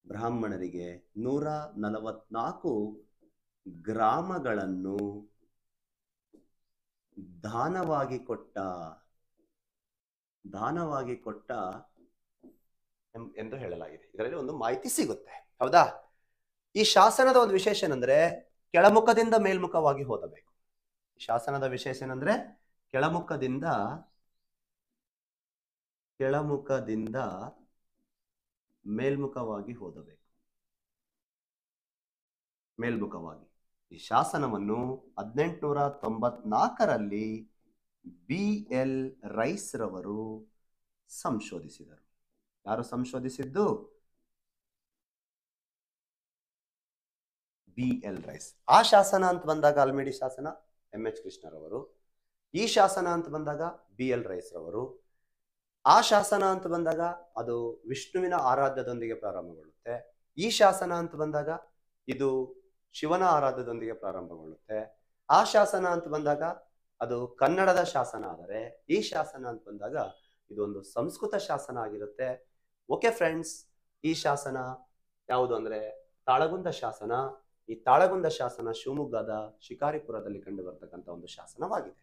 ಬ್ರಾಹ್ಮಣರಿಗೆ ನೂರ ನಲವತ್ನಾಲ್ಕು ಗ್ರಾಮಗಳನ್ನು ದಾನವಾಗಿ ಕೊಟ್ಟ ದಾನವಾಗಿ ಕೊಟ್ಟ ಎಂದು ಹೇಳಲಾಗಿದೆ. ಇದರಲ್ಲಿ ಒಂದು ಮಾಹಿತಿ ಸಿಗುತ್ತೆ. ಹೌದಾ? ಈ ಶಾಸನದ ಒಂದು ವಿಶೇಷ ಏನಂದ್ರೆ, ಕೆಳಮುಖದಿಂದ ಮೇಲ್ಮುಖವಾಗಿ ಓದಬೇಕು ಶಾಸನದ ವಿಶೇಷ ಏನಂದ್ರೆ, ಕೆಳಮುಖದಿಂದ ಕೆಳಮುಖದಿಂದ ಮೇಲ್ಮುಖವಾಗಿ ಓದಬೇಕು ಮೇಲ್ಮುಖವಾಗಿ. ಈ ಶಾಸನವನ್ನು ಹದಿನೆಂಟುನೂರ ತೊಂಬತ್ನಾಲ್ಕರಲ್ಲಿ ಬಿ ಎಲ್ ರೈಸ್ ರವರು ಸಂಶೋಧಿಸಿದರು. ಯಾರು ಸಂಶೋಧಿಸಿದ್ದು? B L rice. ಆ ಶಾಸನ ಅಂತ ಬಂದಾಗ ಅಲ್ಮೇಡಿ ಶಾಸನ ಎಂ ಎಚ್ ಕೃಷ್ಣರವರು. ಈ ಶಾಸನ ಅಂತ ಬಂದಾಗ ಬಿ ಎಲ್ ರೈಸ್ ರವರು. ಆ ಶಾಸನ ಅಂತ ಬಂದಾಗ ಅದು ವಿಷ್ಣುವಿನ ಆರಾಧ್ಯದೊಂದಿಗೆ ಪ್ರಾರಂಭಗೊಳ್ಳುತ್ತೆ. ಈ ಶಾಸನ ಅಂತ ಬಂದಾಗ ಇದು ಶಿವನ ಆರಾಧ್ಯದೊಂದಿಗೆ ಪ್ರಾರಂಭಗೊಳ್ಳುತ್ತೆ. ಆ ಶಾಸನ ಅಂತ ಬಂದಾಗ ಅದು ಕನ್ನಡದ ಶಾಸನ ಆದರೆ ಈ ಶಾಸನ ಅಂತ ಬಂದಾಗ ಇದೊಂದು ಸಂಸ್ಕೃತ ಶಾಸನ ಆಗಿರುತ್ತೆ. ಓಕೆ ಫ್ರೆಂಡ್ಸ್ ಈ ಶಾಸನ ಯಾವುದು ಅಂದ್ರೆ ತಾಳಗುಂದ ಶಾಸನ. ಈ ತಾಳಗುಂದ ಶಾಸನ ಶಿವಮೊಗ್ಗದ ಶಿಕಾರಿಪುರದಲ್ಲಿ ಕಂಡು ಬರ್ತಕ್ಕಂಥ ಒಂದು ಶಾಸನವಾಗಿದೆ.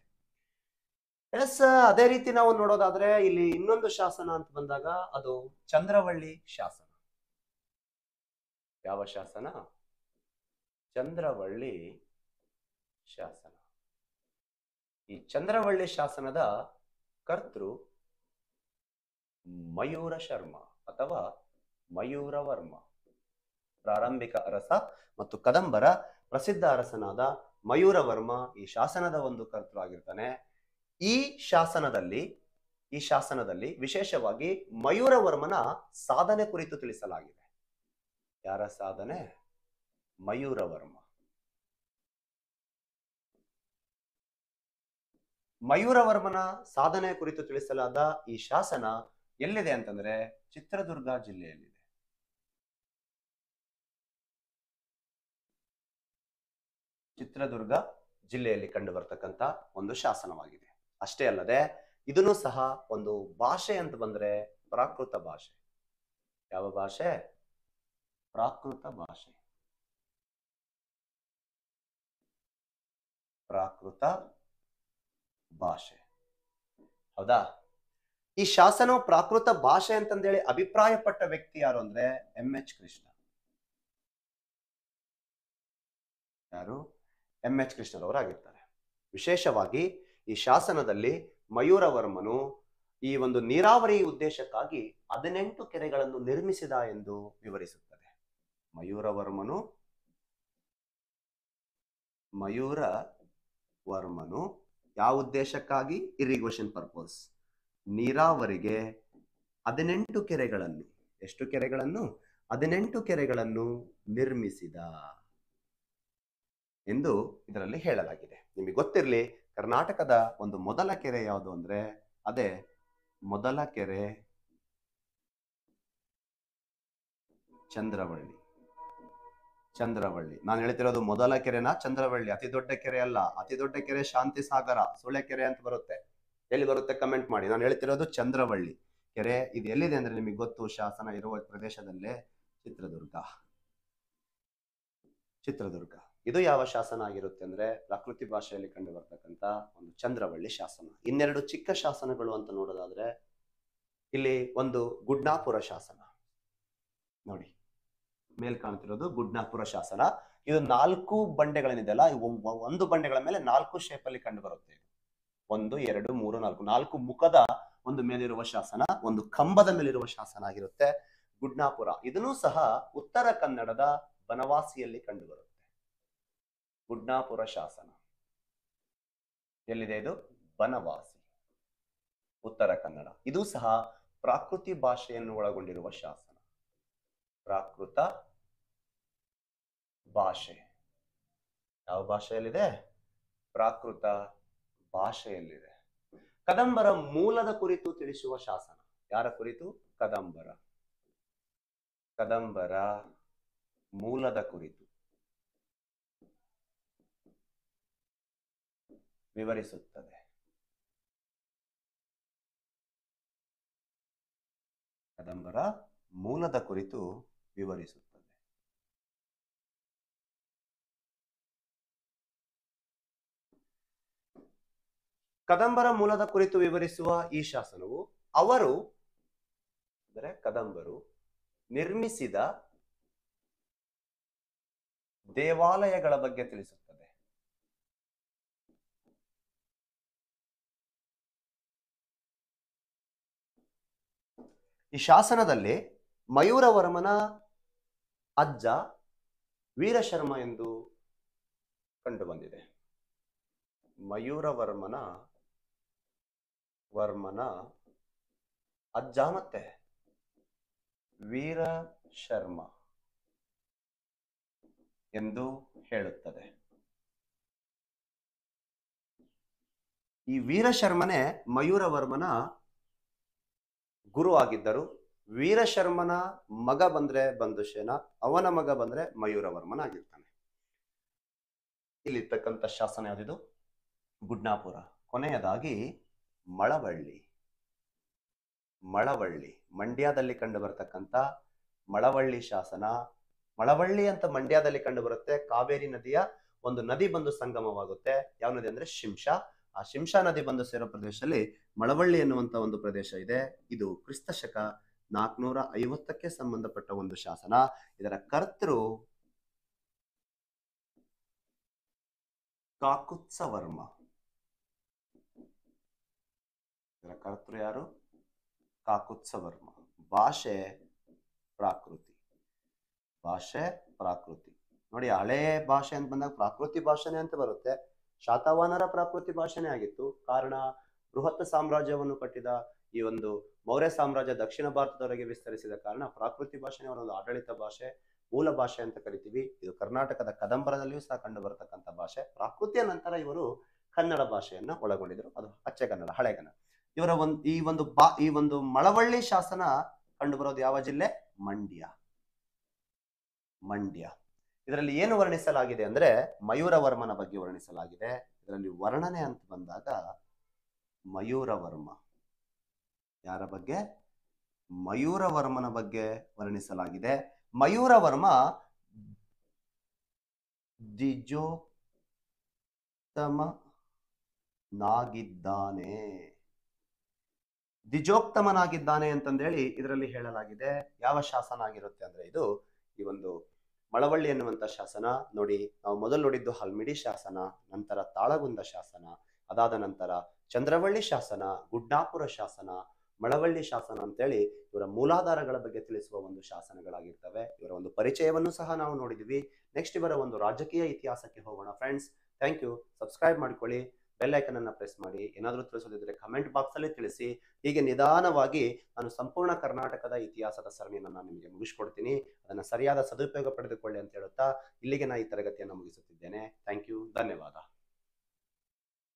ಎಸ್, ಅದೇ ರೀತಿ ನಾವು ನೋಡೋದಾದ್ರೆ ಇಲ್ಲಿ ಇನ್ನೊಂದು ಶಾಸನ ಅಂತ ಬಂದಾಗ ಅದು ಚಂದ್ರವಳ್ಳಿ ಶಾಸನ. ಯಾವ ಶಾಸನ? ಚಂದ್ರವಳ್ಳಿ ಶಾಸನ. ಈ ಚಂದ್ರವಳ್ಳಿ ಶಾಸನದ ಕರ್ತೃ ಮಯೂರ ಶರ್ಮ ಅಥವಾ ಮಯೂರವರ್ಮ ಪ್ರಾರಂಭಿಕ ಅರಸ ಮತ್ತು ಕದಂಬರ ಪ್ರಸಿದ್ಧ ಅರಸನಾದ ಮಯೂರವರ್ಮ ಈ ಶಾಸನದ ಒಂದು ಕರ್ತೃ ಆಗಿರ್ತಾನೆ. ಈ ಶಾಸನದಲ್ಲಿ ಈ ಶಾಸನದಲ್ಲಿ ವಿಶೇಷವಾಗಿ ಮಯೂರವರ್ಮನ ಸಾಧನೆ ಕುರಿತು ತಿಳಿಸಲಾಗಿದೆ. ಯಾರ ಸಾಧನೆ? ಮಯೂರವರ್ಮ. ಮಯೂರವರ್ಮನ ಸಾಧನೆ ಕುರಿತು ತಿಳಿಸಲಾದ ಈ ಶಾಸನ ಎಲ್ಲಿದೆ ಅಂತಂದ್ರೆ ಚಿತ್ರದುರ್ಗ ಜಿಲ್ಲೆಯಲ್ಲಿದೆ. ಚಿತ್ರದುರ್ಗ ಜಿಲ್ಲೆಯಲ್ಲಿ ಕಂಡು ಬರ್ತಕ್ಕಂಥ ಒಂದು ಶಾಸನವಾಗಿದೆ. ಅಷ್ಟೇ ಅಲ್ಲದೆ ಇದನ್ನು ಸಹ ಒಂದು ಭಾಷೆ ಅಂತ ಬಂದ್ರೆ ಪ್ರಾಕೃತ ಭಾಷೆ. ಯಾವ ಭಾಷೆ? ಪ್ರಾಕೃತ ಭಾಷೆ. ಪ್ರಾಕೃತ ಭಾಷೆ. ಹೌದಾ? ಈ ಶಾಸನವು ಪ್ರಾಕೃತ ಭಾಷೆ ಅಂತಂದೇಳಿ ಅಭಿಪ್ರಾಯಪಟ್ಟ ವ್ಯಕ್ತಿ ಯಾರು ಅಂದ್ರೆ ಎಂ ಎಚ್ ಕೃಷ್ಣ. ಯಾರು? ಎಂ ಎಚ್ ಕೃಷ್ಣರವರಾಗಿರ್ತಾರೆ. ವಿಶೇಷವಾಗಿ ಈ ಶಾಸನದಲ್ಲಿ ಮಯೂರವರ್ಮನು ಈ ಒಂದು ನೀರಾವರಿ ಉದ್ದೇಶಕ್ಕಾಗಿ ಹದಿನೆಂಟು ಕೆರೆಗಳನ್ನು ನಿರ್ಮಿಸಿದ ಎಂದು ವಿವರಿಸುತ್ತದೆ. ಮಯೂರವರ್ಮನು ಮಯೂರ ವರ್ಮನು ಯಾವ ಉದ್ದೇಶಕ್ಕಾಗಿ? Irrigation purpose. ನೀರಾವರಿಗೆ ಹದಿನೆಂಟು ಕೆರೆಗಳನ್ನು, ಎಷ್ಟು ಕೆರೆಗಳನ್ನು? ಹದಿನೆಂಟು ಕೆರೆಗಳನ್ನು ನಿರ್ಮಿಸಿದ ಎಂದು ಇದರಲ್ಲಿ ಹೇಳಲಾಗಿದೆ. ನಿಮಗೆ ಗೊತ್ತಿರಲಿ ಕರ್ನಾಟಕದ ಒಂದು ಮೊದಲ ಕೆರೆ ಯಾವುದು ಅಂದ್ರೆ ಅದೇ ಮೊದಲ ಕೆರೆ ಚಂದ್ರವಳ್ಳಿ. ಚಂದ್ರವಳ್ಳಿ. ನಾನು ಹೇಳ್ತಿರೋದು ಮೊದಲ ಕೆರೆನ ಚಂದ್ರವಳ್ಳಿ? ಅತಿ ದೊಡ್ಡ ಕೆರೆ ಅಲ್ಲ. ಅತಿ ದೊಡ್ಡ ಕೆರೆ ಶಾಂತಿ ಸಾಗರ ಸುಳೆ ಕೆರೆ ಅಂತ ಬರುತ್ತೆ. ಎಲ್ಲಿ ಬರುತ್ತೆ ಕಮೆಂಟ್ ಮಾಡಿ. ನಾನು ಹೇಳ್ತಿರೋದು ಚಂದ್ರವಳ್ಳಿ. ಕೆರೆ ಇದು ಎಲ್ಲಿದೆ ಅಂದ್ರೆ ನಿಮಗೆ ಗೊತ್ತು? ಶಾಸನ ಇರುವ ಪ್ರದೇಶದಲ್ಲೇ ಚಿತ್ರದುರ್ಗ. ಚಿತ್ರದುರ್ಗ. ಇದು ಯಾವ ಶಾಸನ ಆಗಿರುತ್ತೆ ಅಂದ್ರೆ ಪ್ರಕೃತಿ ಭಾಷೆಯಲ್ಲಿ ಕಂಡು ಒಂದು ಚಂದ್ರವಳ್ಳಿ ಶಾಸನ. ಇನ್ನೆರಡು ಚಿಕ್ಕ ಶಾಸನಗಳು ಅಂತ ನೋಡೋದಾದ್ರೆ ಇಲ್ಲಿ ಒಂದು ಗುಡ್ನಾಪುರ ಶಾಸನ. ನೋಡಿ, ಮೇಲ್ ಕಾಣ್ತಿರೋದು ಗುಡ್ನಾಪುರ ಶಾಸನ. ಇದು ನಾಲ್ಕು ಬಂಡೆಗಳೇನಿದೆಯಲ್ಲ ಒಂದು ಬಂಡೆಗಳ ಮೇಲೆ ನಾಲ್ಕು ಶೇಪ್ ಅಲ್ಲಿ ಕಂಡು ಬರುತ್ತೆ. ಒಂದು, ಎರಡು, ಮೂರು, ನಾಲ್ಕು ನಾಲ್ಕು ಮುಖದ ಒಂದು ಮೇಲಿರುವ ಶಾಸನ, ಒಂದು ಕಂಬದ ಮೇಲಿರುವ ಶಾಸನ ಆಗಿರುತ್ತೆ ಗುಡ್ನಾಪುರ. ಇದನ್ನೂ ಸಹ ಉತ್ತರ ಕನ್ನಡದ ಬನವಾಸಿಯಲ್ಲಿ ಕಂಡು ಬರುತ್ತೆ ಗುಡ್ನಾಪುರ ಶಾಸನ. ಎಲ್ಲಿದೆ ಇದು? ಬನವಾಸಿ. ಉತ್ತರ ಕನ್ನಡ. ಇದು ಸಹ ಪ್ರಾಕೃತಿ ಭಾಷೆಯನ್ನು ಒಳಗೊಂಡಿರುವ ಶಾಸನ. ಪ್ರಾಕೃತ ಭಾಷೆ. ಯಾವ ಭಾಷೆಯಲ್ಲಿದೆ? ಪ್ರಾಕೃತ ಭಾಷೆಯಲ್ಲಿದೆ. ಕದಂಬರ ಮೂಲದ ಕುರಿತು ತಿಳಿಸುವ ಶಾಸನ. ಯಾರ ಕುರಿತು? ಕದಂಬರ. ಕದಂಬರ ಮೂಲದ ಕುರಿತು. ವಿವರಿಸುತ್ತದೆ. ಕದಂಬರ ಮೂಲದ ಕುರಿತು ವಿವರಿಸುತ್ತದೆ. ಕದಂಬರ ಮೂಲದ ಕುರಿತು ವಿವರಿಸುವ ಈ ಶಾಸನವು ಅವರು, ಅಂದರೆ ಕದಂಬರು, ನಿರ್ಮಿಸಿದ ದೇವಾಲಯಗಳ ಬಗ್ಗೆ ತಿಳಿಸುತ್ತದೆ. ಈ ಶಾಸನದಲ್ಲಿ ಮಯೂರವರ್ಮನ ಅಜ್ಜ ವೀರಶರ್ಮ ಎಂದು ಕಂಡು ಬಂದಿದೆ ಮಯೂರವರ್ಮನ, ವರ್ಮನ ಅಜ್ಜ ಮತ್ತೆ ವೀರ ಶರ್ಮ ಎಂದು ಹೇಳುತ್ತದೆ. ಈ ವೀರಶರ್ಮನೇ ಮಯೂರವರ್ಮನ ಗುರು ಆಗಿದ್ದರು. ವೀರಶರ್ಮನ ಮಗ ಬಂದ್ರೆ ಬಂಧುಶೇನ ಅವನ ಮಗ ಬಂದ್ರೆ ಮಯೂರವರ್ಮನ ಆಗಿರ್ತಾನೆ. ಇಲ್ಲಿರ್ತಕ್ಕಂಥ ಶಾಸನ ಯಾವ್ದಿದು? ಗುಡ್ನಾಪುರ. ಕೊನೆಯದಾಗಿ ಮಳವಳ್ಳಿ. ಮಳವಳ್ಳಿ. ಮಂಡ್ಯದಲ್ಲಿ ಕಂಡು ಬರತಕ್ಕಂಥ ಮಳವಳ್ಳಿ ಶಾಸನ. ಮಳವಳ್ಳಿ ಅಂತ ಮಂಡ್ಯದಲ್ಲಿ ಕಂಡು ಬರುತ್ತೆ ಕಾವೇರಿ ನದಿಯ ಒಂದು ನದಿ ಬಂದು ಸಂಗಮವಾಗುತ್ತೆ. ಯಾವ ನದಿ ಅಂದ್ರೆ? ಶಿಂಷಾ. ಆ ಶಿಂಷಾ ನದಿ ಬಂದು ಸೇರೋ ಪ್ರದೇಶದಲ್ಲಿ ಮಳವಳ್ಳಿ ಎನ್ನುವಂತ ಒಂದು ಪ್ರದೇಶ ಇದೆ. ಇದು ಕ್ರಿಸ್ತ ಶಕ ನಾಲ್ಕುನೂರ ಐವತ್ತಕ್ಕೆ ಸಂಬಂಧಪಟ್ಟ ಒಂದು ಶಾಸನ. ಇದರ ಕರ್ತೃ ಕಾಕುತ್ಸವರ್ಮ. ಇದರ ಕರ್ತೃ ಯಾರು? ಕಾಕುತ್ಸವರ್ಮ. ಭಾಷೆ ಪ್ರಾಕೃತಿ. ಭಾಷೆ ಪ್ರಾಕೃತಿ. ನೋಡಿ, ಹಳೆ ಭಾಷೆ ಅಂತ ಬಂದಾಗ ಪ್ರಾಕೃತಿ ಭಾಷೆನೇ ಅಂತ ಬರುತ್ತೆ. ಶಾತವಾಹನರ ಪ್ರಾಕೃತಿ ಭಾಷೆನೇ ಆಗಿತ್ತು. ಕಾರಣ, ಬೃಹತ್ ಸಾಮ್ರಾಜ್ಯವನ್ನು ಕಟ್ಟಿದ ಈ ಒಂದು ಮೌರ್ಯ ಸಾಮ್ರಾಜ್ಯ ದಕ್ಷಿಣ ಭಾರತದವರೆಗೆ ವಿಸ್ತರಿಸಿದ ಕಾರಣ ಪ್ರಾಕೃತಿ ಭಾಷೆನೇ ಅವರ ಒಂದು ಆಡಳಿತ ಭಾಷೆ, ಮೂಲ ಭಾಷೆ ಅಂತ ಕರಿತೀವಿ. ಇದು ಕರ್ನಾಟಕದ ಕದಂಬರದಲ್ಲಿಯೂ ಸಹ ಕಂಡು ಬರತಕ್ಕಂಥ ಭಾಷೆ. ಪ್ರಾಕೃತಿಯ ನಂತರ ಇವರು ಕನ್ನಡ ಭಾಷೆಯನ್ನ ಒಳಗೊಂಡಿದ್ರು ಅದು ಅಚ್ಚೆ ಕನ್ನಡ, ಹಳೆ ಕನ್ನಡ. ಇವರ ಒಂದು, ಈ ಒಂದು ಬಾ, ಈ ಒಂದು ಮಳವಳ್ಳಿ ಶಾಸನ ಕಂಡು ಬರೋದು ಯಾವ ಜಿಲ್ಲೆ? ಮಂಡ್ಯ. ಮಂಡ್ಯ. ಇದರಲ್ಲಿ ಏನು ವರ್ಣಿಸಲಾಗಿದೆ ಅಂದ್ರೆ ಮಯೂರವರ್ಮನ ಬಗ್ಗೆ ವರ್ಣಿಸಲಾಗಿದೆ. ಇದರಲ್ಲಿ ವರ್ಣನೆ ಅಂತ ಬಂದಾಗ ಮಯೂರವರ್ಮ. ಯಾರ ಬಗ್ಗೆ? ಮಯೂರವರ್ಮನ ಬಗ್ಗೆ ವರ್ಣಿಸಲಾಗಿದೆ. ಮಯೂರವರ್ಮ ದಿಜೋತ್ತಮನಾಗಿದ್ದಾನೆ ದಿಜೋಕ್ತಮನಾಗಿದ್ದಾನೆ ಅಂತಂದೇಳಿ ಇದರಲ್ಲಿ ಹೇಳಲಾಗಿದೆ. ಯಾವ ಶಾಸನ ಆಗಿರುತ್ತೆ ಅಂದ್ರೆ ಇದು ಈ ಒಂದು ಮಳವಳ್ಳಿ ಎನ್ನುವಂಥ ಶಾಸನ, ನೋಡಿ ನಾವು ಮೊದಲು ನೋಡಿದ್ದು ಹಲ್ಮಿಡಿ ಶಾಸನ, ನಂತರ ತಾಳಗುಂದ ಶಾಸನ, ಅದಾದ ನಂತರ ಚಂದ್ರವಳ್ಳಿ ಶಾಸನ ಗುಡ್ಡಾಪುರ ಶಾಸನ, ಮಳವಳ್ಳಿ ಶಾಸನ ಅಂತೇಳಿ ಇವರ ಮೂಲಾಧಾರಗಳ ಬಗ್ಗೆ ತಿಳಿಸುವ ಒಂದು ಶಾಸನಗಳಾಗಿರ್ತವೆ. ಇವರ ಒಂದು ಪರಿಚಯವನ್ನು ಸಹ ನಾವು ನೋಡಿದ್ವಿ. ನೆಕ್ಸ್ಟ್ ಇವರ ಒಂದು ರಾಜಕೀಯ ಇತಿಹಾಸಕ್ಕೆ ಹೋಗೋಣ ಫ್ರೆಂಡ್ಸ್ ಥ್ಯಾಂಕ್ ಯು ಸಬ್ಸ್ಕ್ರೈಬ್ ಮಾಡ್ಕೊಳ್ಳಿ. ಬೆಲ್ ಐಕನ್ ಅನ್ನ ಪ್ರೆಸ್ ಮಾಡಿ, ಏನಾದರೂ ತಿಳಿಸೋದಿದ್ರೆ ಕಮೆಂಟ್ ಬಾಕ್ಸ್ ಅಲ್ಲಿ ತಿಳಿಸಿ, ಹೀಗೆ ನಿಧಾನವಾಗಿ ನಾನು ಸಂಪೂರ್ಣ ಕರ್ನಾಟಕದ ಇತಿಹಾಸದ ಸರಣಿಯನ್ನು ನಾನು ನಿಮಗೆ ಮುಗಿಸ್ಕೊಡ್ತೀನಿ. ಅದನ್ನ ಸರಿಯಾದ ಸದುಪಯೋಗ ಪಡೆದುಕೊಳ್ಳಿ ಅಂತ ಹೇಳುತ್ತಾ, ಇಲ್ಲಿಗೆ ನಾ ಈ ತರಗತಿಯನ್ನು ಮುಗಿಸುತ್ತಿದ್ದೇನೆ. ಥ್ಯಾಂಕ್ ಯು ಧನ್ಯವಾದ.